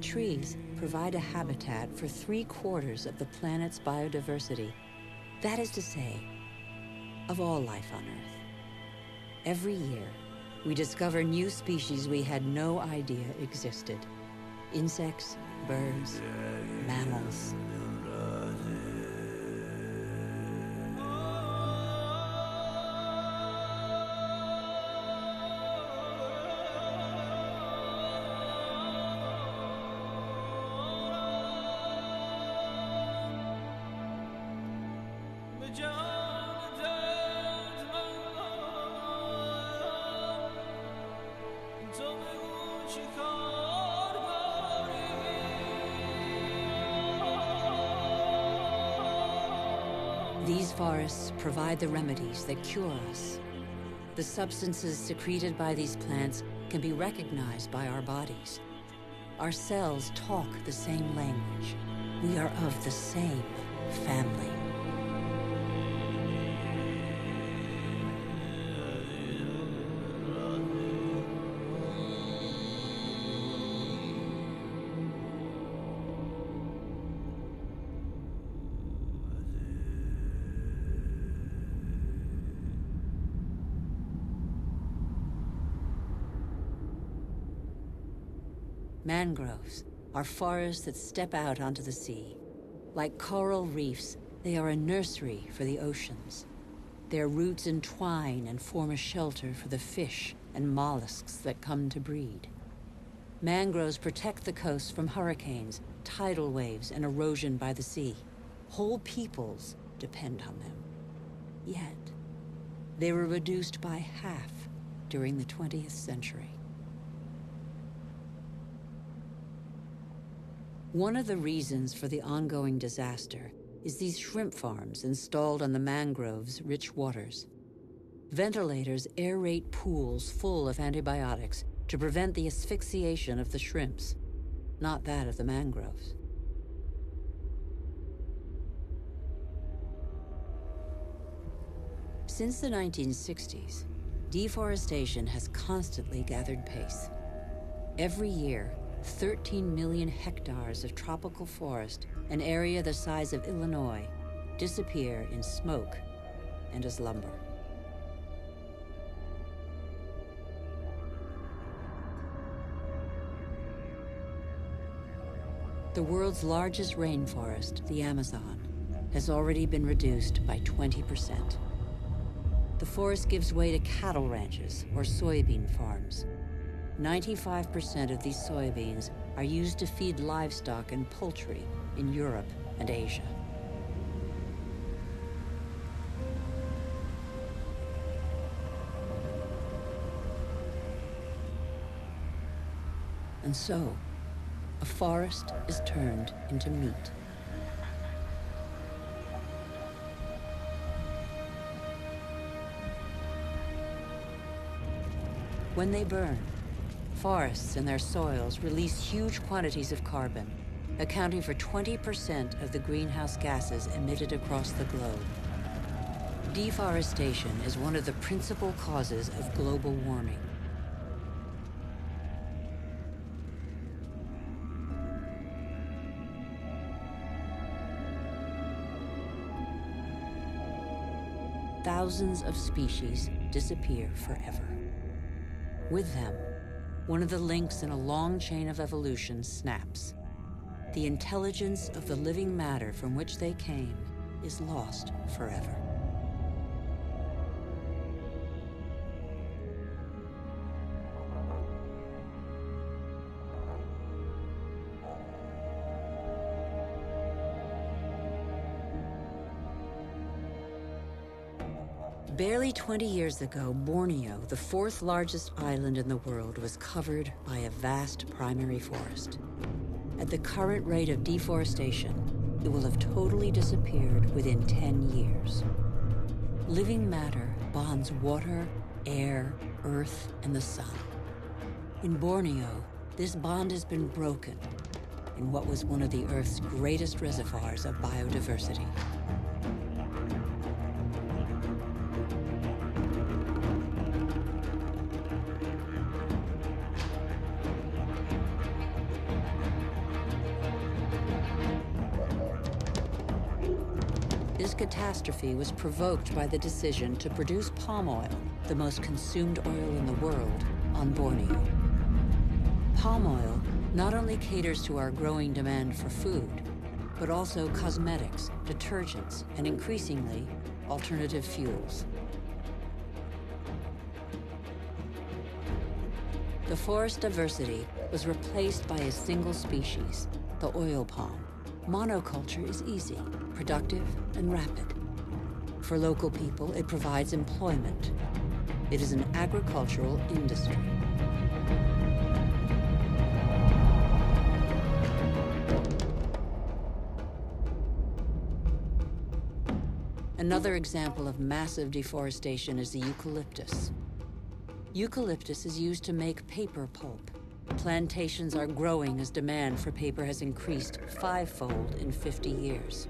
Trees provide a habitat for three quarters of the planet's biodiversity. That is to say, of all life on Earth. Every year, we discover new species we had no idea existed. Insects, birds, mammals. The remedies that cure us. The substances secreted by these plants can be recognized by our bodies. Our cells talk the same language. We are of the same family. Are forests that step out onto the sea. Like coral reefs, they are a nursery for the oceans. Their roots entwine and form a shelter for the fish and mollusks that come to breed. Mangroves protect the coast from hurricanes, tidal waves, and erosion by the sea. Whole peoples depend on them. Yet, they were reduced by half during the 20th century. One of the reasons for the ongoing disaster is these shrimp farms installed on the mangrove's rich waters. Ventilators aerate pools full of antibiotics to prevent the asphyxiation of the shrimps, not that of the mangroves. Since the 1960s, deforestation has constantly gathered pace. Every year, 13 million hectares of tropical forest, an area the size of Illinois, disappear in smoke and as lumber. The world's largest rainforest, the Amazon, has already been reduced by 20%. The forest gives way to cattle ranches or soybean farms. 95% of these soybeans are used to feed livestock and poultry in Europe and Asia. And so, a forest is turned into meat. When they burn, forests and their soils release huge quantities of carbon, accounting for 20% of the greenhouse gases emitted across the globe. Deforestation is one of the principal causes of global warming. Thousands of species disappear forever. With them, one of the links in a long chain of evolution snaps. The intelligence of the living matter from which they came is lost forever. Barely 20 years ago, Borneo, the fourth largest island in the world, was covered by a vast primary forest. At the current rate of deforestation, it will have totally disappeared within 10 years. Living matter bonds water, air, earth, and the sun. In Borneo, this bond has been broken in what was one of the Earth's greatest reservoirs of biodiversity. Catastrophe was provoked by the decision to produce palm oil, the most consumed oil in the world, on Borneo. Palm oil not only caters to our growing demand for food, but also cosmetics, detergents, and increasingly, alternative fuels. The forest diversity was replaced by a single species, the oil palm. Monoculture is easy, productive, and rapid. For local people, it provides employment. It is an agricultural industry. Another example of massive deforestation is the eucalyptus. Eucalyptus is used to make paper pulp. Plantations are growing as demand for paper has increased fivefold in 50 years.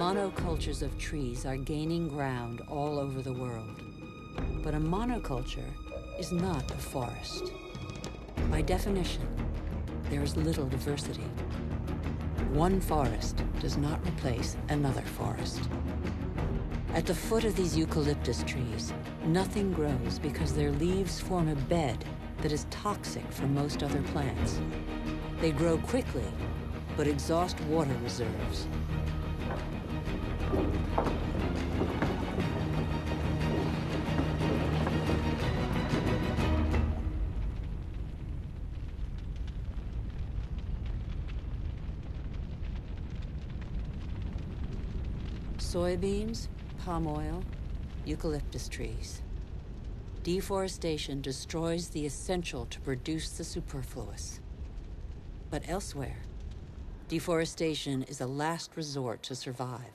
Monocultures of trees are gaining ground all over the world. But a monoculture is not a forest. By definition, there is little diversity. One forest does not replace another forest. At the foot of these eucalyptus trees, nothing grows because their leaves form a bed that is toxic for most other plants. They grow quickly, but exhaust water reserves. Soybeans, palm oil, eucalyptus trees. Deforestation destroys the essential to produce the superfluous. But elsewhere, deforestation is a last resort to survive.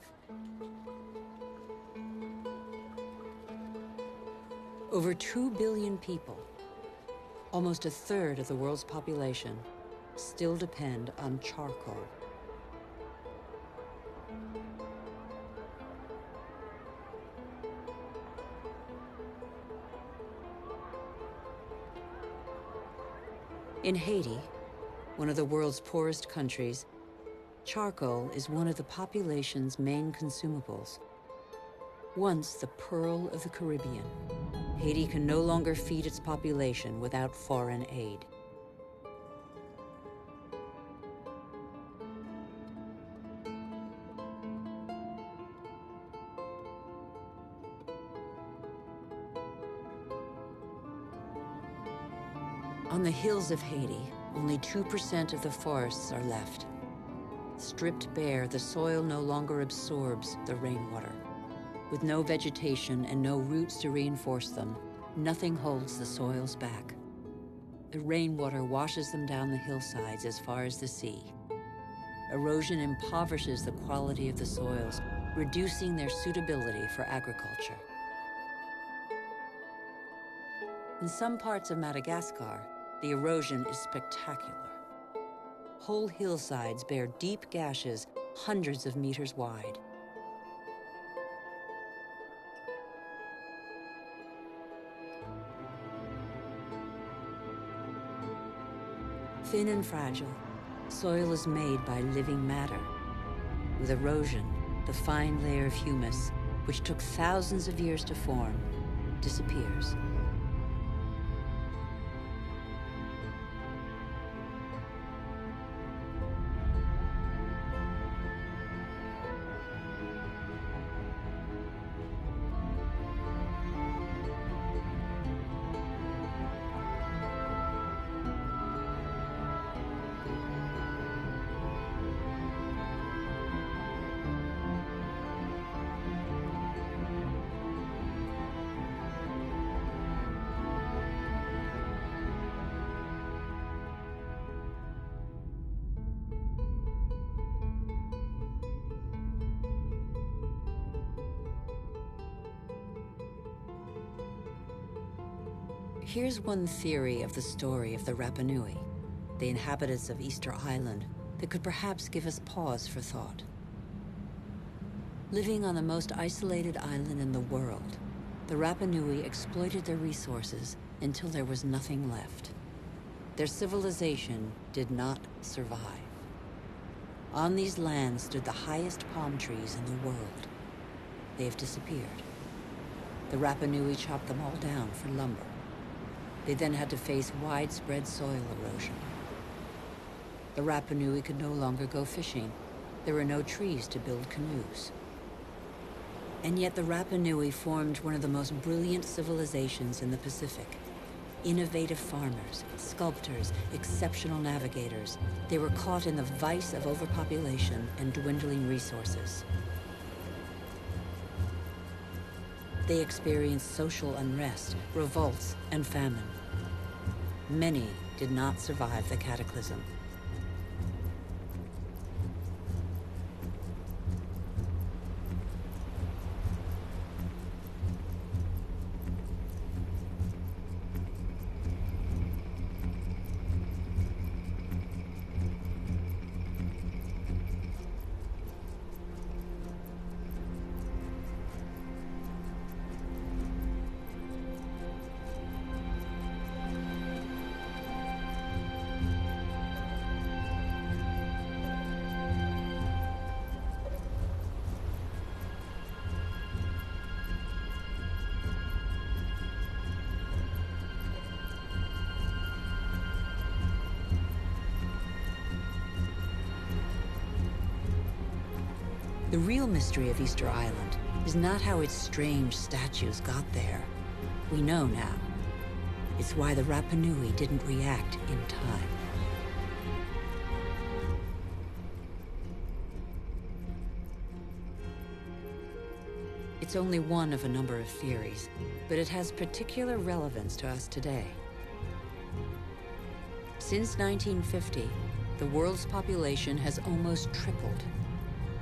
Over 2 billion people, almost a third of the world's population, still depend on charcoal. In Haiti, one of the world's poorest countries, charcoal is one of the population's main consumables. Once the pearl of the Caribbean, Haiti can no longer feed its population without foreign aid. On the hills of Haiti, only 2% of the forests are left. Stripped bare, the soil no longer absorbs the rainwater. With no vegetation and no roots to reinforce them, nothing holds the soils back. The rainwater washes them down the hillsides as far as the sea. Erosion impoverishes the quality of the soils, reducing their suitability for agriculture. In some parts of Madagascar, the erosion is spectacular. Whole hillsides bear deep gashes hundreds of meters wide. Thin and fragile, soil is made by living matter. With erosion, the fine layer of humus, which took thousands of years to form, disappears. Here's one theory of the story of the Rapa Nui, the inhabitants of Easter Island, that could perhaps give us pause for thought. Living on the most isolated island in the world, the Rapa Nui exploited their resources until there was nothing left. Their civilization did not survive. On these lands stood the highest palm trees in the world. They have disappeared. The Rapa Nui chopped them all down for lumber. They then had to face widespread soil erosion. The Rapa Nui could no longer go fishing. There were no trees to build canoes. And yet the Rapa Nui formed one of the most brilliant civilizations in the Pacific. Innovative farmers, sculptors, exceptional navigators. They were caught in the vice of overpopulation and dwindling resources. They experienced social unrest, revolts, and famine. Many did not survive the cataclysm. Mystery of Easter Island is not how its strange statues got there. We know now. It's why the Rapa Nui didn't react in time. It's only one of a number of theories, but it has particular relevance to us today. Since 1950, the world's population has almost tripled.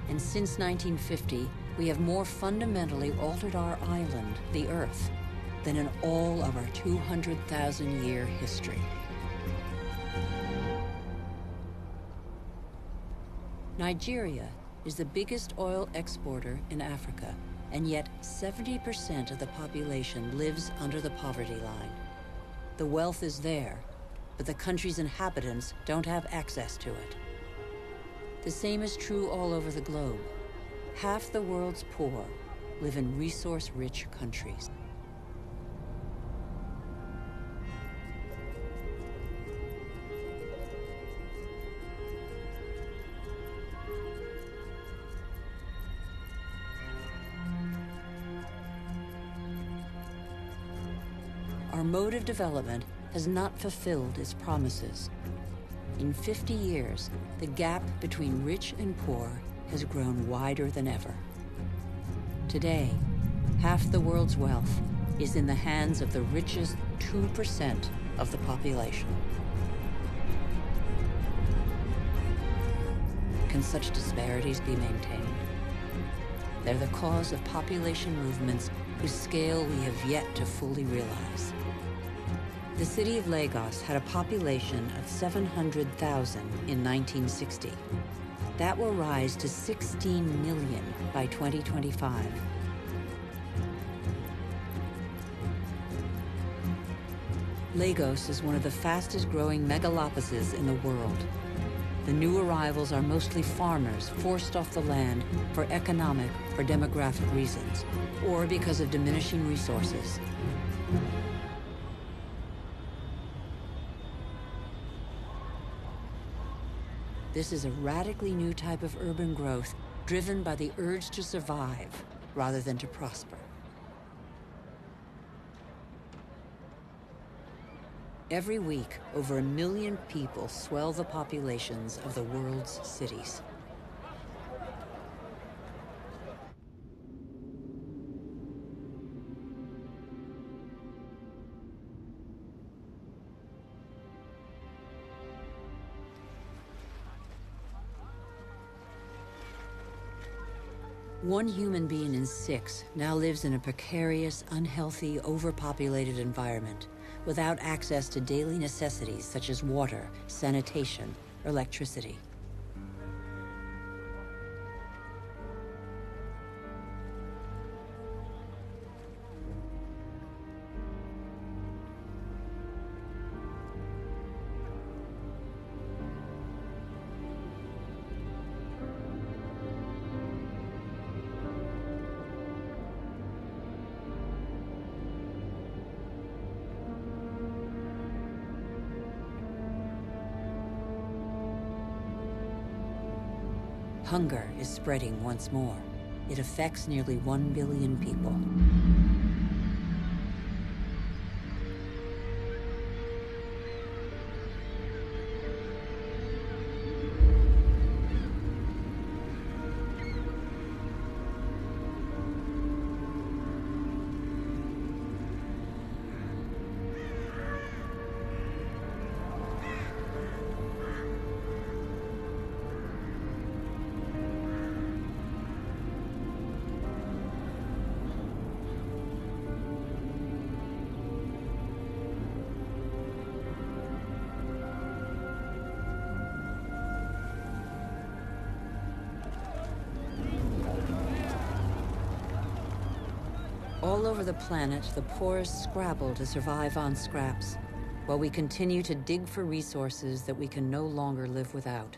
And since 1950, we have more fundamentally altered our island, the Earth, than in all of our 200,000 year history. Nigeria is the biggest oil exporter in Africa, and yet 70% of the population lives under the poverty line. The wealth is there, but the country's inhabitants don't have access to it. The same is true all over the globe. Half the world's poor live in resource-rich countries. Our mode of development has not fulfilled its promises. In 50 years, the gap between rich and poor has grown wider than ever. Today, half the world's wealth is in the hands of the richest 2% of the population. Can such disparities be maintained? They're the cause of population movements whose scale we have yet to fully realize. The city of Lagos had a population of 700,000 in 1960. That will rise to 16 million by 2025. Lagos is one of the fastest growing megalopolises in the world. The new arrivals are mostly farmers forced off the land for economic or demographic reasons, or because of diminishing resources. This is a radically new type of urban growth driven by the urge to survive rather than to prosper. Every week, over a million people swell the populations of the world's cities. One human being in six now lives in a precarious, unhealthy, overpopulated environment without access to daily necessities such as water, sanitation, electricity. Spreading once more. It affects nearly one billion people. The planet, the poorest scrabble to survive on scraps, while we continue to dig for resources that we can no longer live without.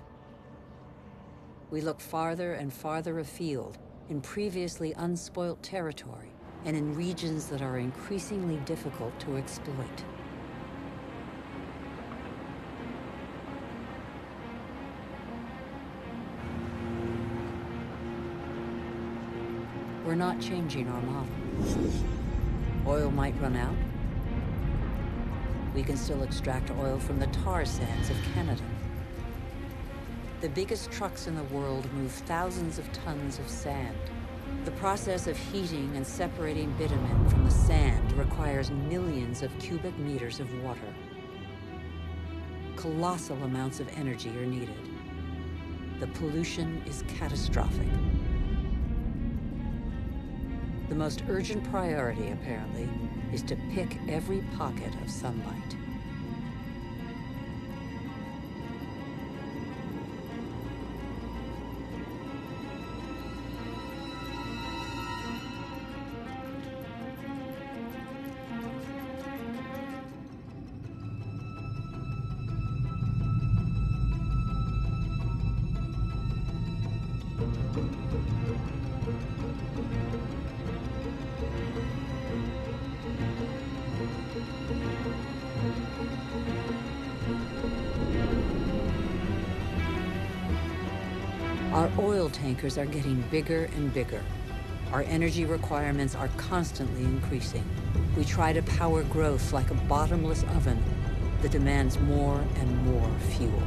We look farther and farther afield, in previously unspoilt territory, and in regions that are increasingly difficult to exploit. We're not changing our model. Oil might run out. We can still extract oil from the tar sands of Canada. The biggest trucks in the world move thousands of tons of sand. The process of heating and separating bitumen from the sand requires millions of cubic meters of water. Colossal amounts of energy are needed. The pollution is catastrophic. The most urgent priority, apparently, is to pick every pocket of sunlight. Tankers are getting bigger and bigger. our energy requirements are constantly increasing. We try to power growth like a bottomless oven that demands more and more fuel.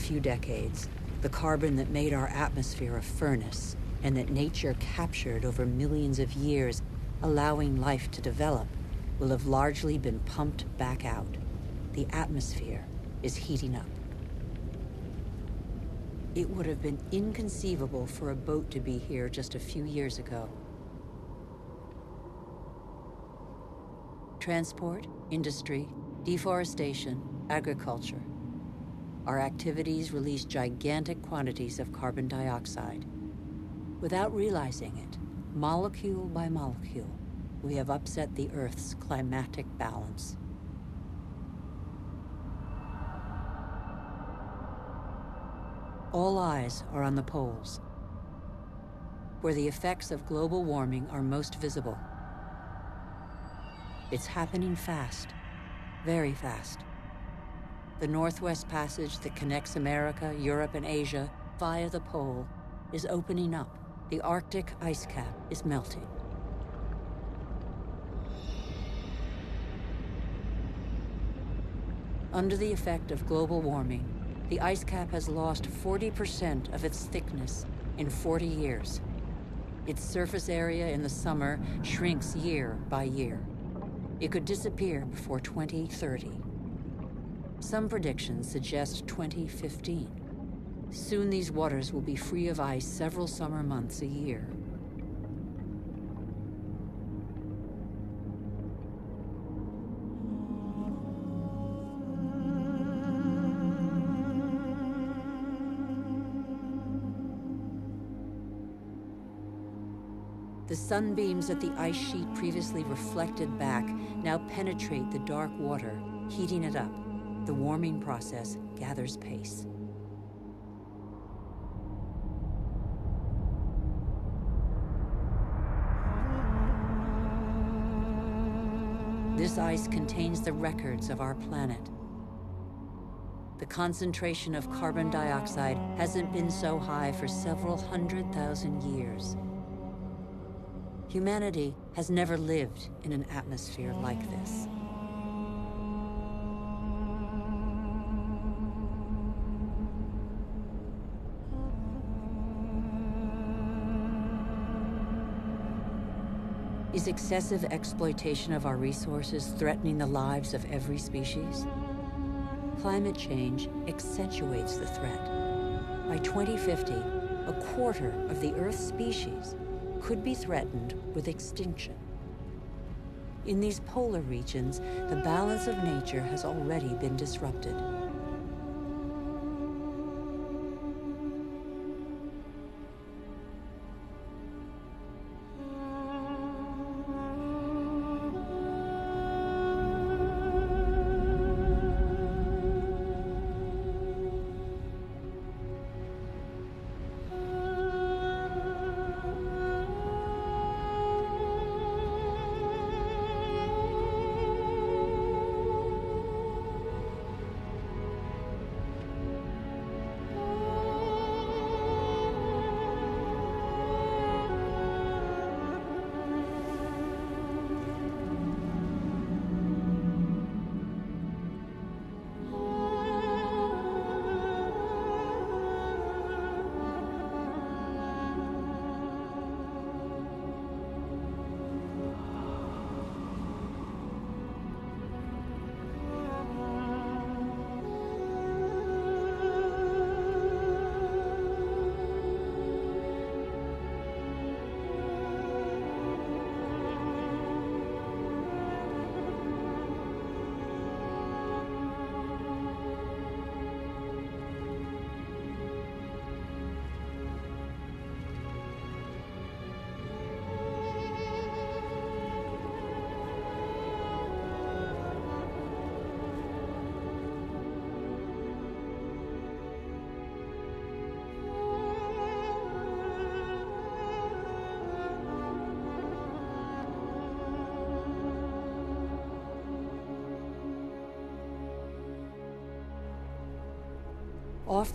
Few decades, the carbon that made our atmosphere a furnace and that nature captured over millions of years, allowing life to develop, will have largely been pumped back out. The atmosphere is heating up. It would have been inconceivable for a boat to be here just a few years ago. Transport, industry, deforestation, agriculture. Our activities release gigantic quantities of carbon dioxide. Without realizing it, molecule by molecule, we have upset the Earth's climatic balance. All eyes are on the poles, where the effects of global warming are most visible. It's happening fast, very fast. The Northwest Passage that connects America, Europe, and Asia via the pole is opening up. The Arctic ice cap is melting. Under the effect of global warming, the ice cap has lost 40% of its thickness in 40 years. Its surface area in the summer shrinks year by year. It could disappear before 2030. Some predictions suggest 2015. Soon these waters will be free of ice several summer months a year. The sunbeams that the ice sheet previously reflected back now penetrate the dark water, heating it up. The warming process gathers pace. This ice contains the records of our planet. The concentration of carbon dioxide hasn't been so high for several hundred thousand years. Humanity has never lived in an atmosphere like this. Is excessive exploitation of our resources threatening the lives of every species? Climate change accentuates the threat. By 2050, a quarter of the Earth's species could be threatened with extinction. In these polar regions, the balance of nature has already been disrupted.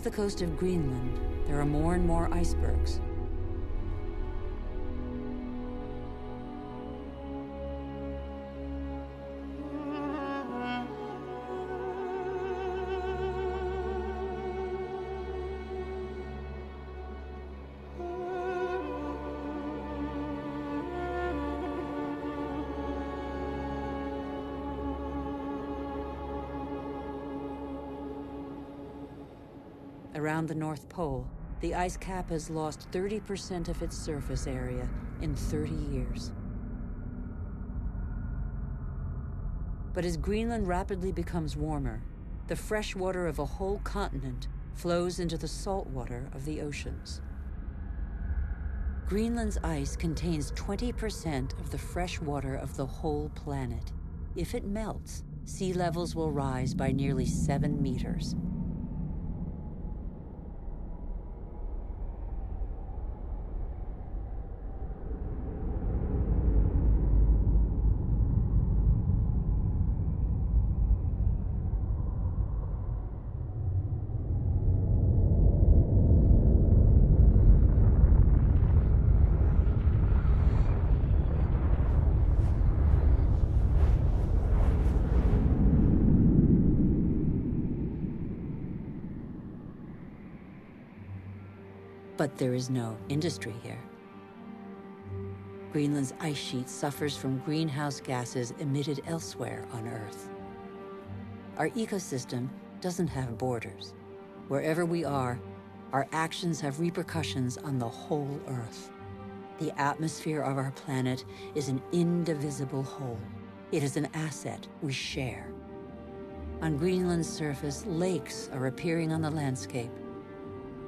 The coast of Greenland, there are more and more icebergs. Around the North Pole, the ice cap has lost 30% of its surface area in 30 years. But as Greenland rapidly becomes warmer, the fresh water of a whole continent flows into the salt water of the oceans. Greenland's ice contains 20% of the fresh water of the whole planet. If it melts, sea levels will rise by nearly seven meters. But there is no industry here. Greenland's ice sheet suffers from greenhouse gases emitted elsewhere on Earth. Our ecosystem doesn't have borders. Wherever we are, our actions have repercussions on the whole Earth. The atmosphere of our planet is an indivisible whole. It is an asset we share. On Greenland's surface, lakes are appearing on the landscape,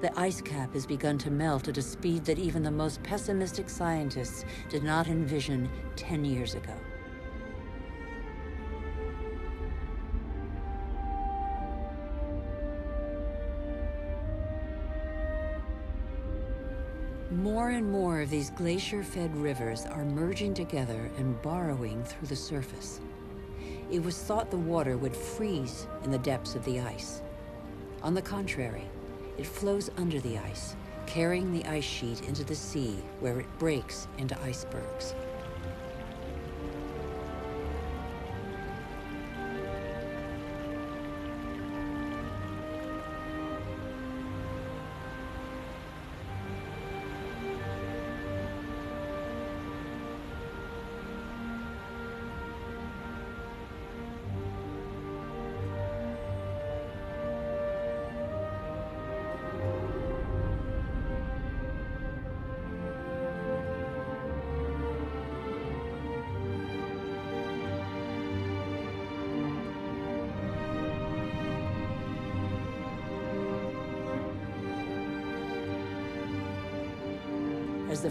the ice cap has begun to melt at a speed that even the most pessimistic scientists did not envision 10 years ago. More and more of these glacier-fed rivers are merging together and burrowing through the surface. It was thought the water would freeze in the depths of the ice. On the contrary, it flows under the ice, carrying the ice sheet into the sea where it breaks into icebergs.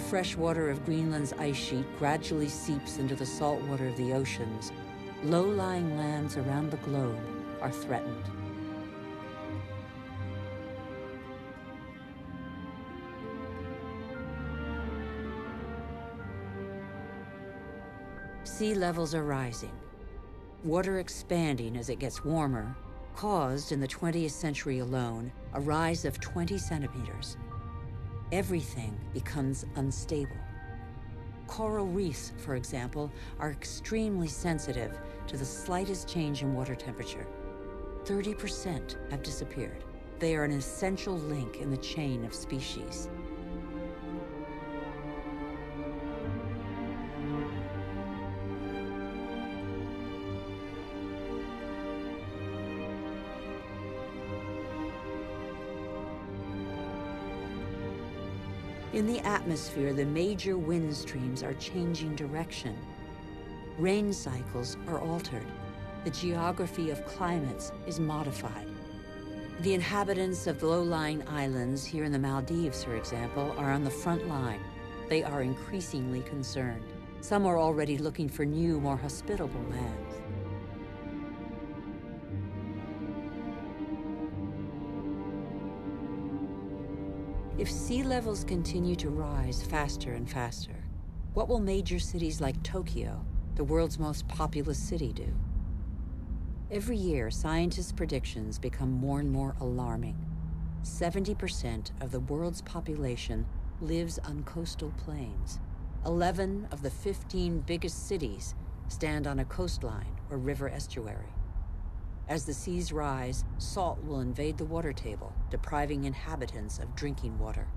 Fresh water of Greenland's ice sheet gradually seeps into the salt water of the oceans, low-lying lands around the globe are threatened. Sea levels are rising, water expanding as it gets warmer, caused in the 20th century alone a rise of 20 centimeters everything becomes unstable. Coral reefs, for example, are extremely sensitive to the slightest change in water temperature. 30% have disappeared. They are an essential link in the chain of species. In the atmosphere, the major wind streams are changing direction. Rain cycles are altered. The geography of climates is modified. The inhabitants of low-lying islands here in the Maldives, for example, are on the front line. They are increasingly concerned. Some are already looking for new, more hospitable lands. If sea levels continue to rise faster and faster, what will major cities like Tokyo, the world's most populous city, do? Every year, scientists' predictions become more and more alarming. 70% of the world's population lives on coastal plains. 11 of the 15 biggest cities stand on a coastline or river estuary. As the seas rise, salt will invade the water table, depriving inhabitants of drinking water.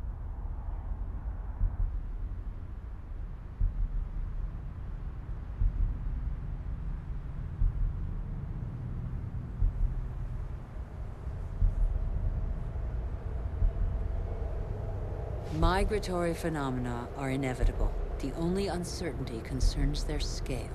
Migratory phenomena are inevitable. The only uncertainty concerns their scale.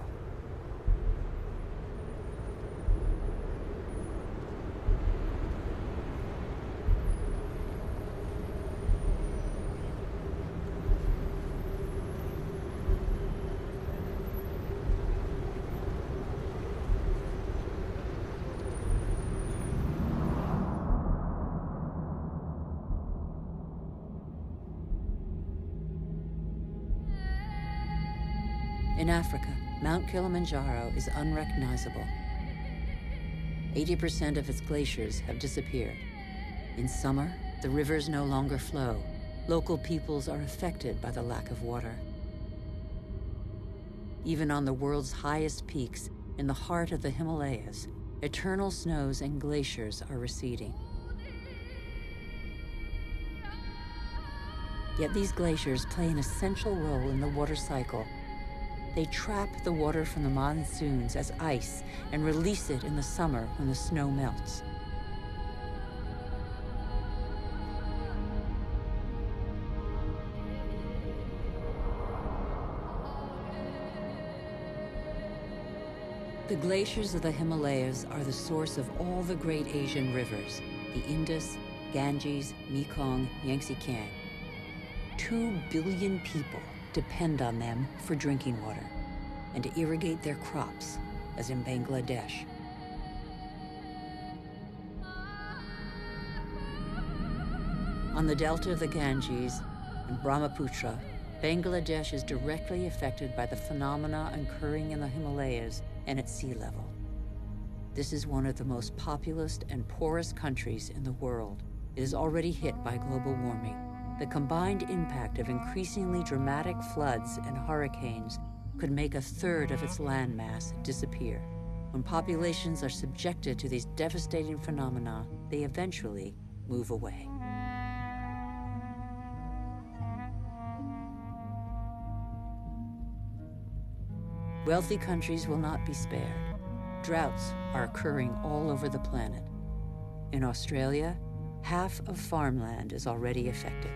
In Africa, Mount Kilimanjaro is unrecognizable. 80% of its glaciers have disappeared. In summer, the rivers no longer flow. Local peoples are affected by the lack of water. Even on the world's highest peaks, in the heart of the Himalayas, eternal snows and glaciers are receding. Yet these glaciers play an essential role in the water cycle they trap the water from the monsoons as ice and release it in the summer when the snow melts. The glaciers of the Himalayas are the source of all the great Asian rivers, the Indus, Ganges, Mekong, Yangtze Kiang. Two billion people depend on them for drinking water and to irrigate their crops, as in Bangladesh. On the delta of the Ganges and Brahmaputra, Bangladesh is directly affected by the phenomena occurring in the Himalayas and at sea level. This is one of the most populous and poorest countries in the world. It is already hit by global warming the combined impact of increasingly dramatic floods and hurricanes could make a third of its landmass disappear. When populations are subjected to these devastating phenomena, they eventually move away. Wealthy countries will not be spared. Droughts are occurring all over the planet. In Australia, half of farmland is already affected.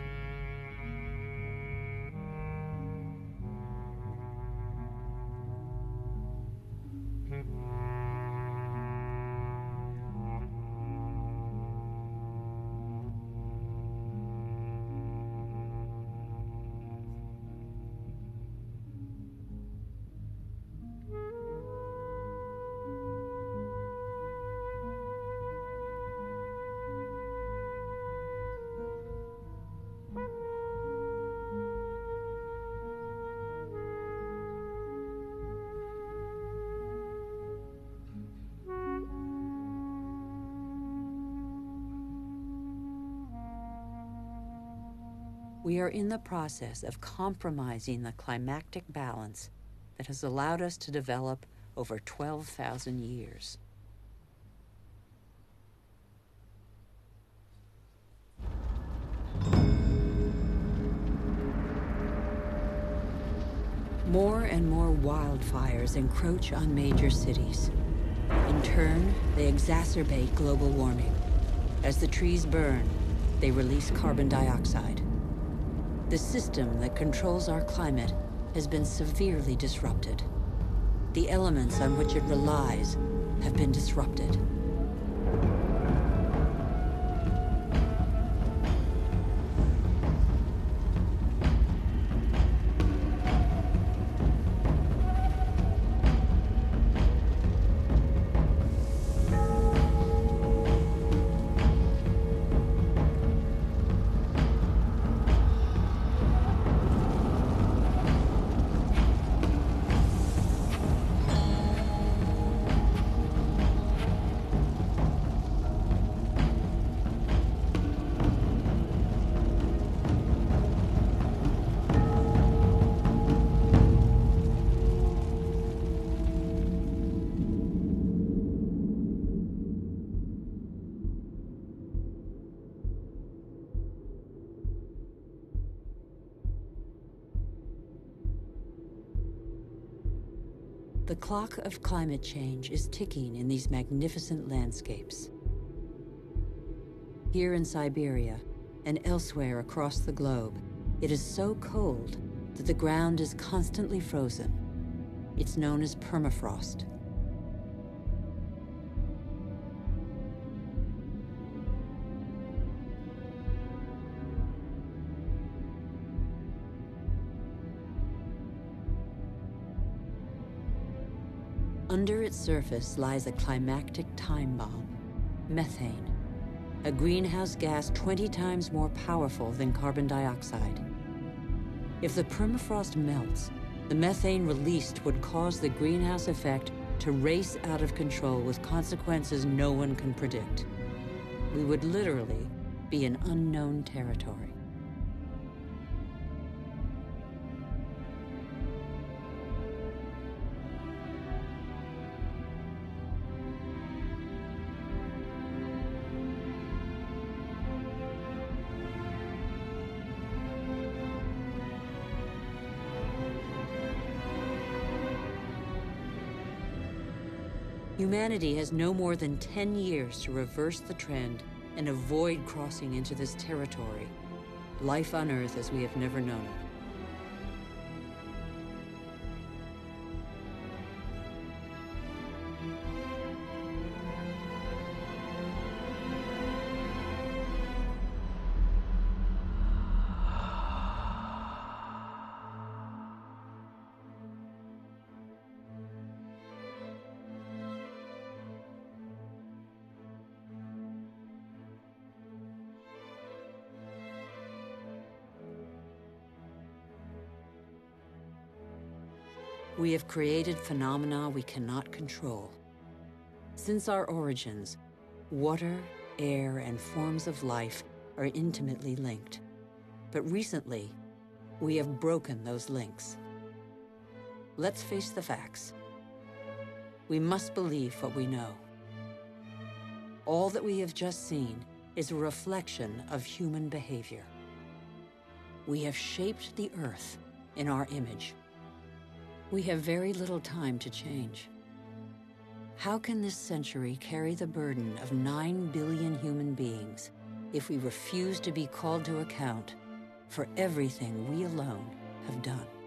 We are in the process of compromising the climactic balance that has allowed us to develop over 12,000 years. More and more wildfires encroach on major cities. In turn, they exacerbate global warming. As the trees burn, they release carbon dioxide. The system that controls our climate has been severely disrupted. The elements on which it relies have been disrupted. Clock of climate change is ticking in these magnificent landscapes. Here in Siberia and elsewhere across the globe, it is so cold that the ground is constantly frozen. It's known as permafrost. Its surface lies a climactic time bomb, methane, a greenhouse gas 20 times more powerful than carbon dioxide. If the permafrost melts, the methane released would cause the greenhouse effect to race out of control with consequences no one can predict. We would literally be in unknown territory. Humanity has no more than 10 years to reverse the trend and avoid crossing into this territory. Life on Earth as we have never known it. Have created phenomena we cannot control. Since our origins, water, air, and forms of life are intimately linked. But recently, we have broken those links. Let's face the facts. We must believe what we know. All that we have just seen is a reflection of human behavior. We have shaped the Earth in our image. We have very little time to change. How can this century carry the burden of 9 billion human beings if we refuse to be called to account for everything we alone have done?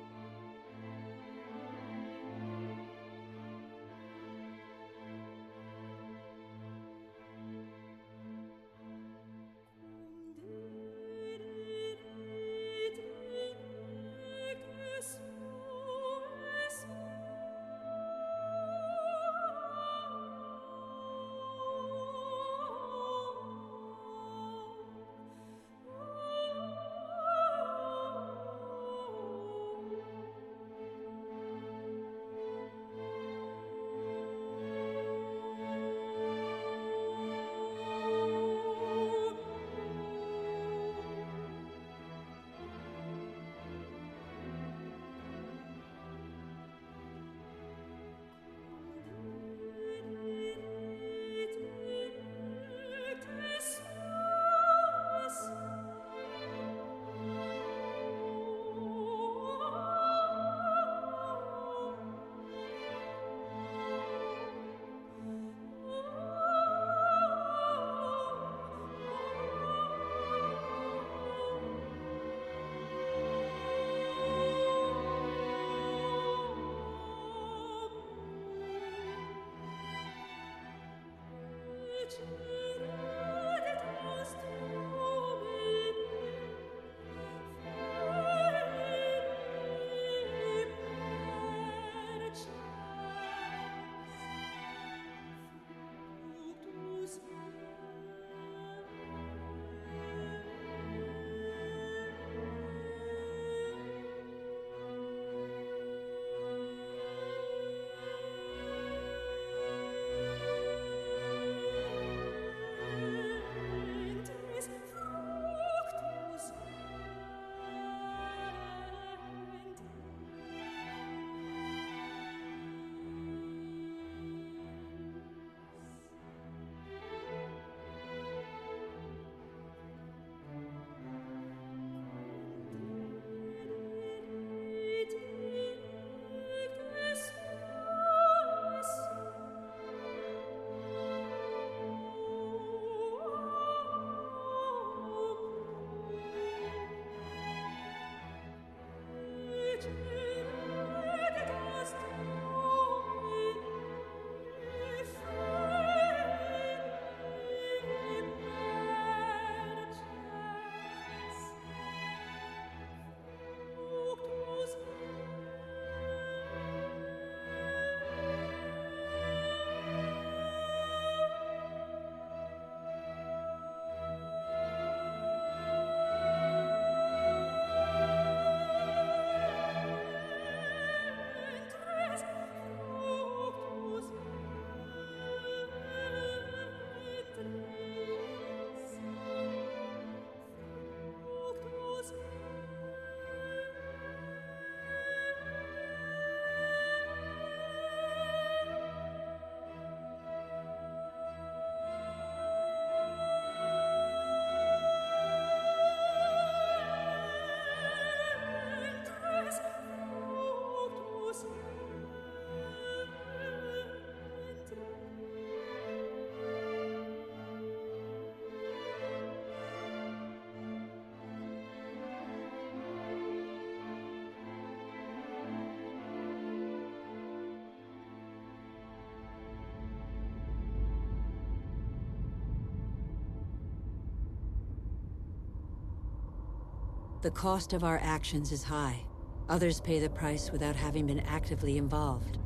The cost of our actions is high. Others pay the price without having been actively involved.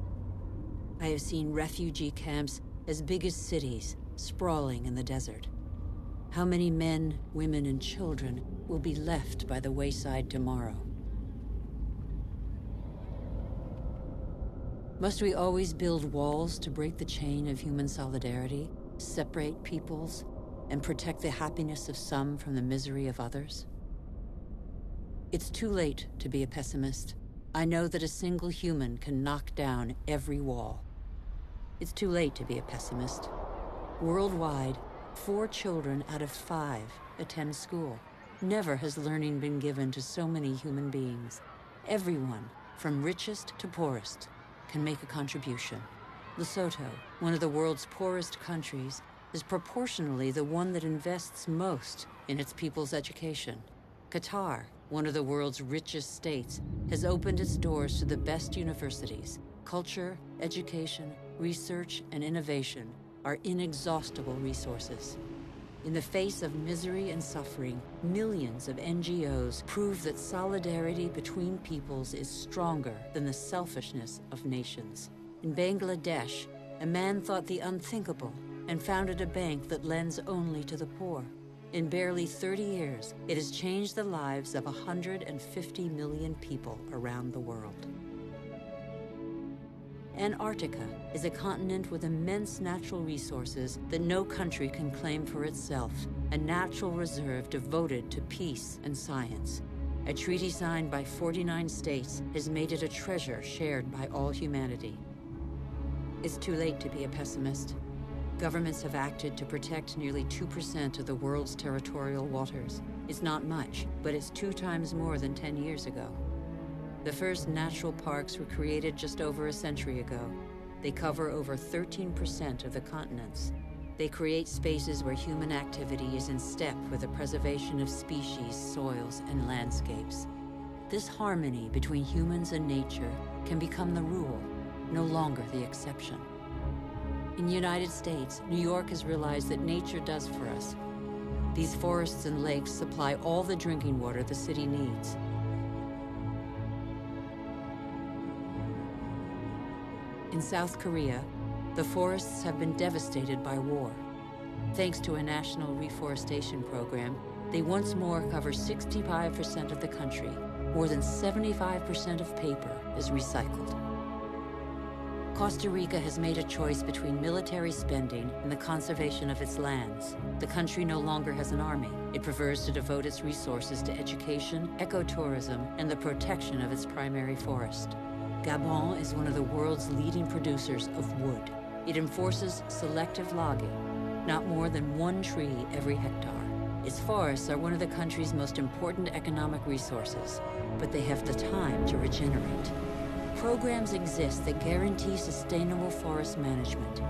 I have seen refugee camps as big as cities, sprawling in the desert. How many men, women, and children will be left by the wayside tomorrow? Must we always build walls to break the chain of human solidarity, separate peoples, and protect the happiness of some from the misery of others? It's too late to be a pessimist. I know that a single human can knock down every wall. It's too late to be a pessimist. Worldwide, four children out of five attend school. Never has learning been given to so many human beings. Everyone, from richest to poorest, can make a contribution. Lesotho, one of the world's poorest countries, is proportionally the one that invests most in its people's education. Qatar, one of the world's richest states, has opened its doors to the best universities. Culture, education, research, and innovation are inexhaustible resources. In the face of misery and suffering, millions of NGOs prove that solidarity between peoples is stronger than the selfishness of nations. In Bangladesh, a man thought the unthinkable and founded a bank that lends only to the poor. In barely 30 years, it has changed the lives of 150 million people around the world. Antarctica is a continent with immense natural resources that no country can claim for itself, a natural reserve devoted to peace and science. A treaty signed by 49 states has made it a treasure shared by all humanity. It's too late to be a pessimist. Governments have acted to protect nearly 2% of the world's territorial waters. It's not much, but it's two times more than 10 years ago. The first natural parks were created just over a century ago. They cover over 13% of the continents. They create spaces where human activity is in step with the preservation of species, soils, and landscapes. This harmony between humans and nature can become the rule, no longer the exception. In the United States, New York has realized that nature does for us. These forests and lakes supply all the drinking water the city needs. In South Korea, the forests have been devastated by war. Thanks to a national reforestation program, they once more cover 65% of the country. More than 75% of paper is recycled. Costa Rica has made a choice between military spending and the conservation of its lands. The country no longer has an army. It prefers to devote its resources to education, ecotourism, and the protection of its primary forest. Gabon is one of the world's leading producers of wood. It enforces selective logging, not more than one tree every hectare. Its forests are one of the country's most important economic resources, but they have the time to regenerate. Programs exist that guarantee sustainable forest management.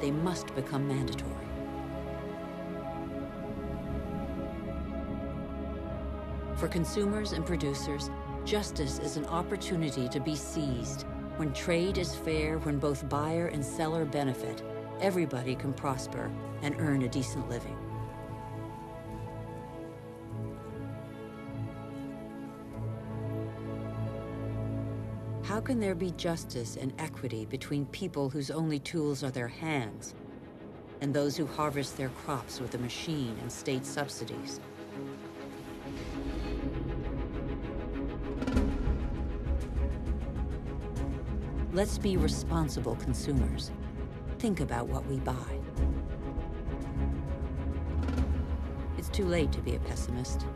They must become mandatory. For consumers and producers, Justice is an opportunity to be seized. When trade is fair, when both buyer and seller benefit, everybody can prosper and earn a decent living. How can there be justice and equity between people whose only tools are their hands and those who harvest their crops with a machine and state subsidies? Let's be responsible consumers. Think about what we buy. It's too late to be a pessimist.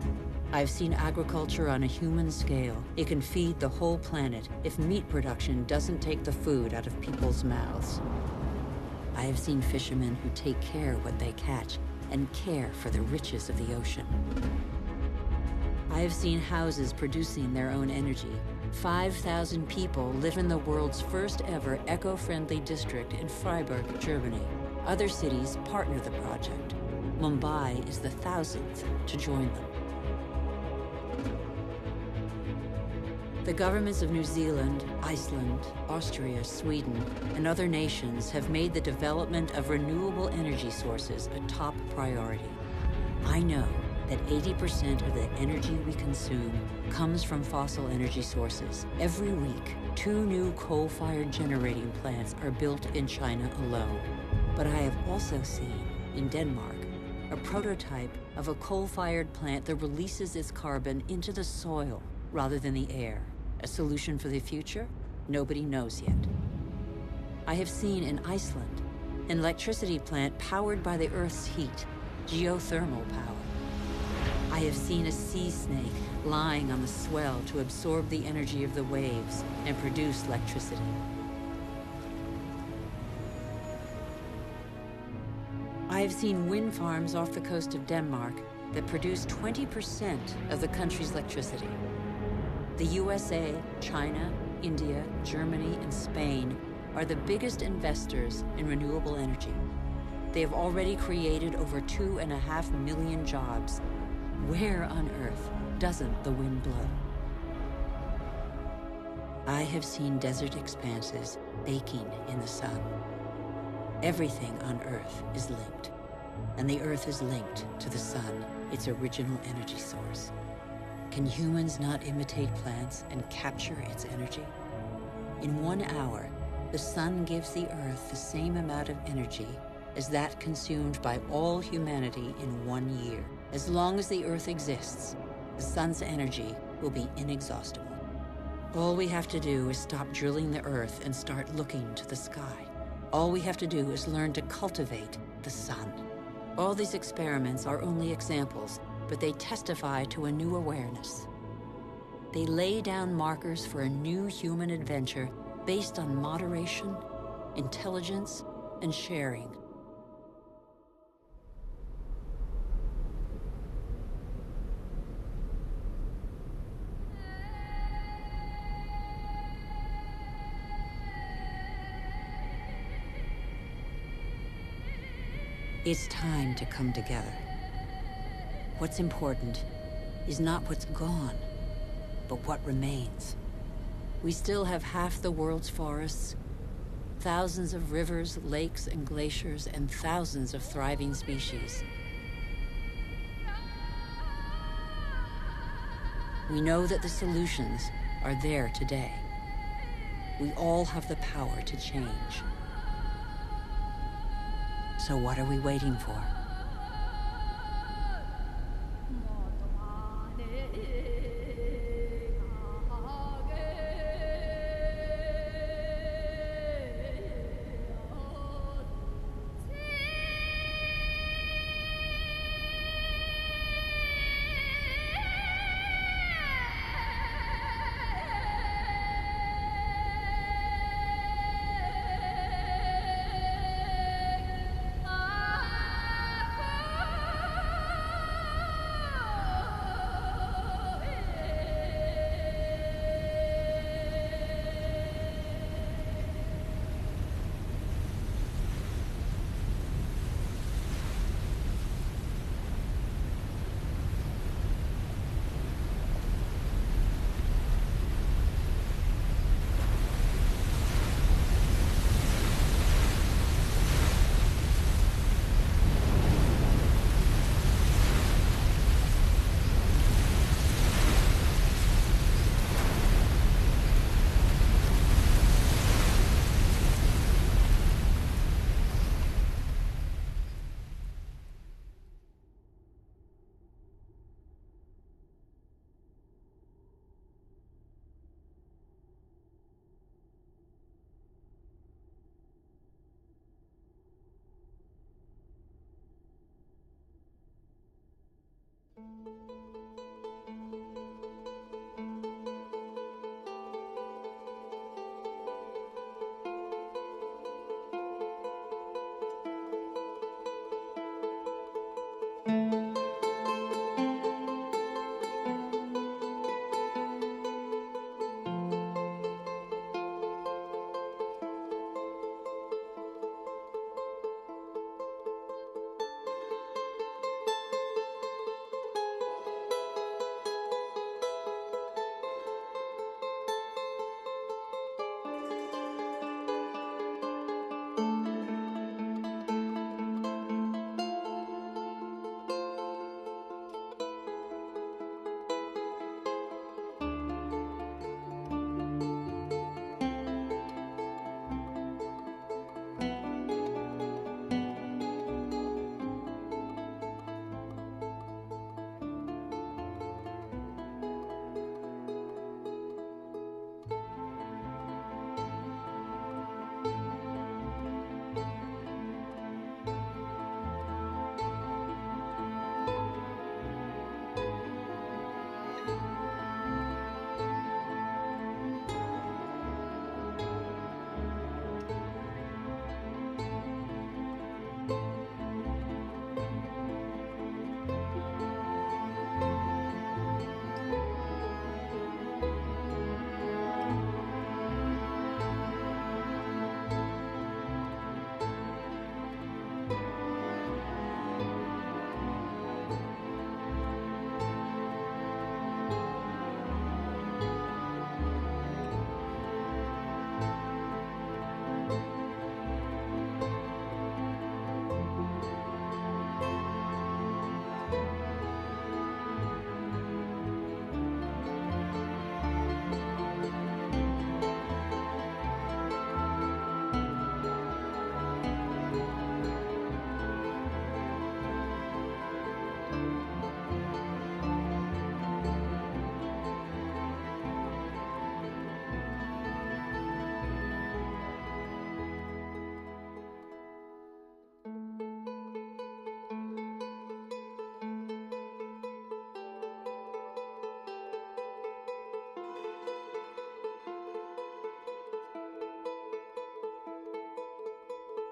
I've seen agriculture on a human scale. It can feed the whole planet if meat production doesn't take the food out of people's mouths. I have seen fishermen who take care what they catch and care for the riches of the ocean. I have seen houses producing their own energy 5,000 people live in the world's first ever eco-friendly district in Freiburg, Germany. Other cities partner the project. Mumbai is the thousandth to join them. The governments of New Zealand, Iceland, Austria, Sweden, and other nations have made the development of renewable energy sources a top priority. I know that 80% of the energy we consume comes from fossil energy sources. Every week, two new coal-fired generating plants are built in China alone. But I have also seen, in Denmark, a prototype of a coal-fired plant that releases its carbon into the soil rather than the air. A solution for the future? Nobody knows yet. I have seen in Iceland an electricity plant powered by the Earth's heat, geothermal power. I have seen a sea snake lying on the swell to absorb the energy of the waves and produce electricity. I have seen wind farms off the coast of Denmark that produce 20% of the country's electricity. The USA, China, India, Germany, and Spain are the biggest investors in renewable energy. They have already created over two and a half million jobs. Where on earth doesn't the wind blow? I have seen desert expanses baking in the sun. Everything on Earth is linked, and the Earth is linked to the sun, its original energy source. Can humans not imitate plants and capture its energy? In one hour, the sun gives the Earth the same amount of energy as that consumed by all humanity in one year. As long as the Earth exists, the sun's energy will be inexhaustible. All we have to do is stop drilling the Earth and start looking to the sky. All we have to do is learn to cultivate the sun. All these experiments are only examples, but they testify to a new awareness. They lay down markers for a new human adventure based on moderation, intelligence, and sharing. It's time to come together. What's important is not what's gone, but what remains. We still have half the world's forests, thousands of rivers, lakes, and glaciers, and thousands of thriving species. We know that the solutions are there today. We all have the power to change. So what are we waiting for?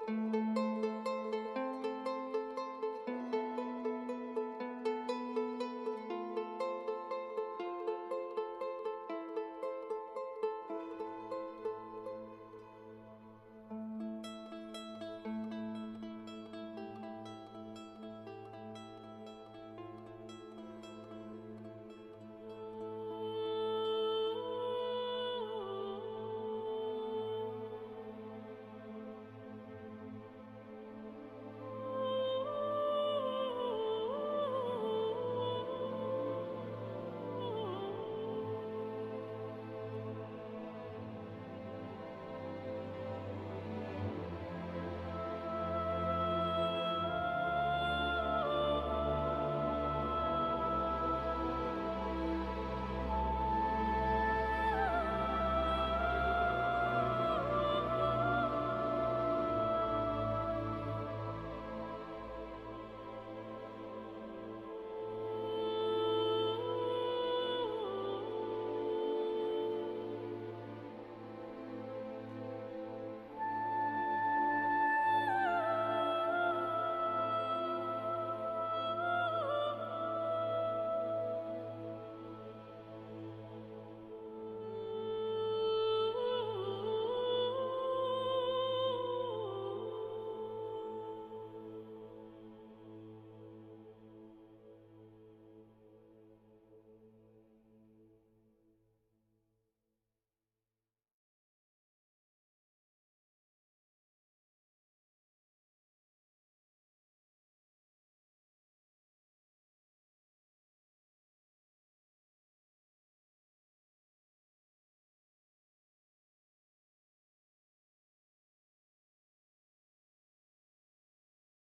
Música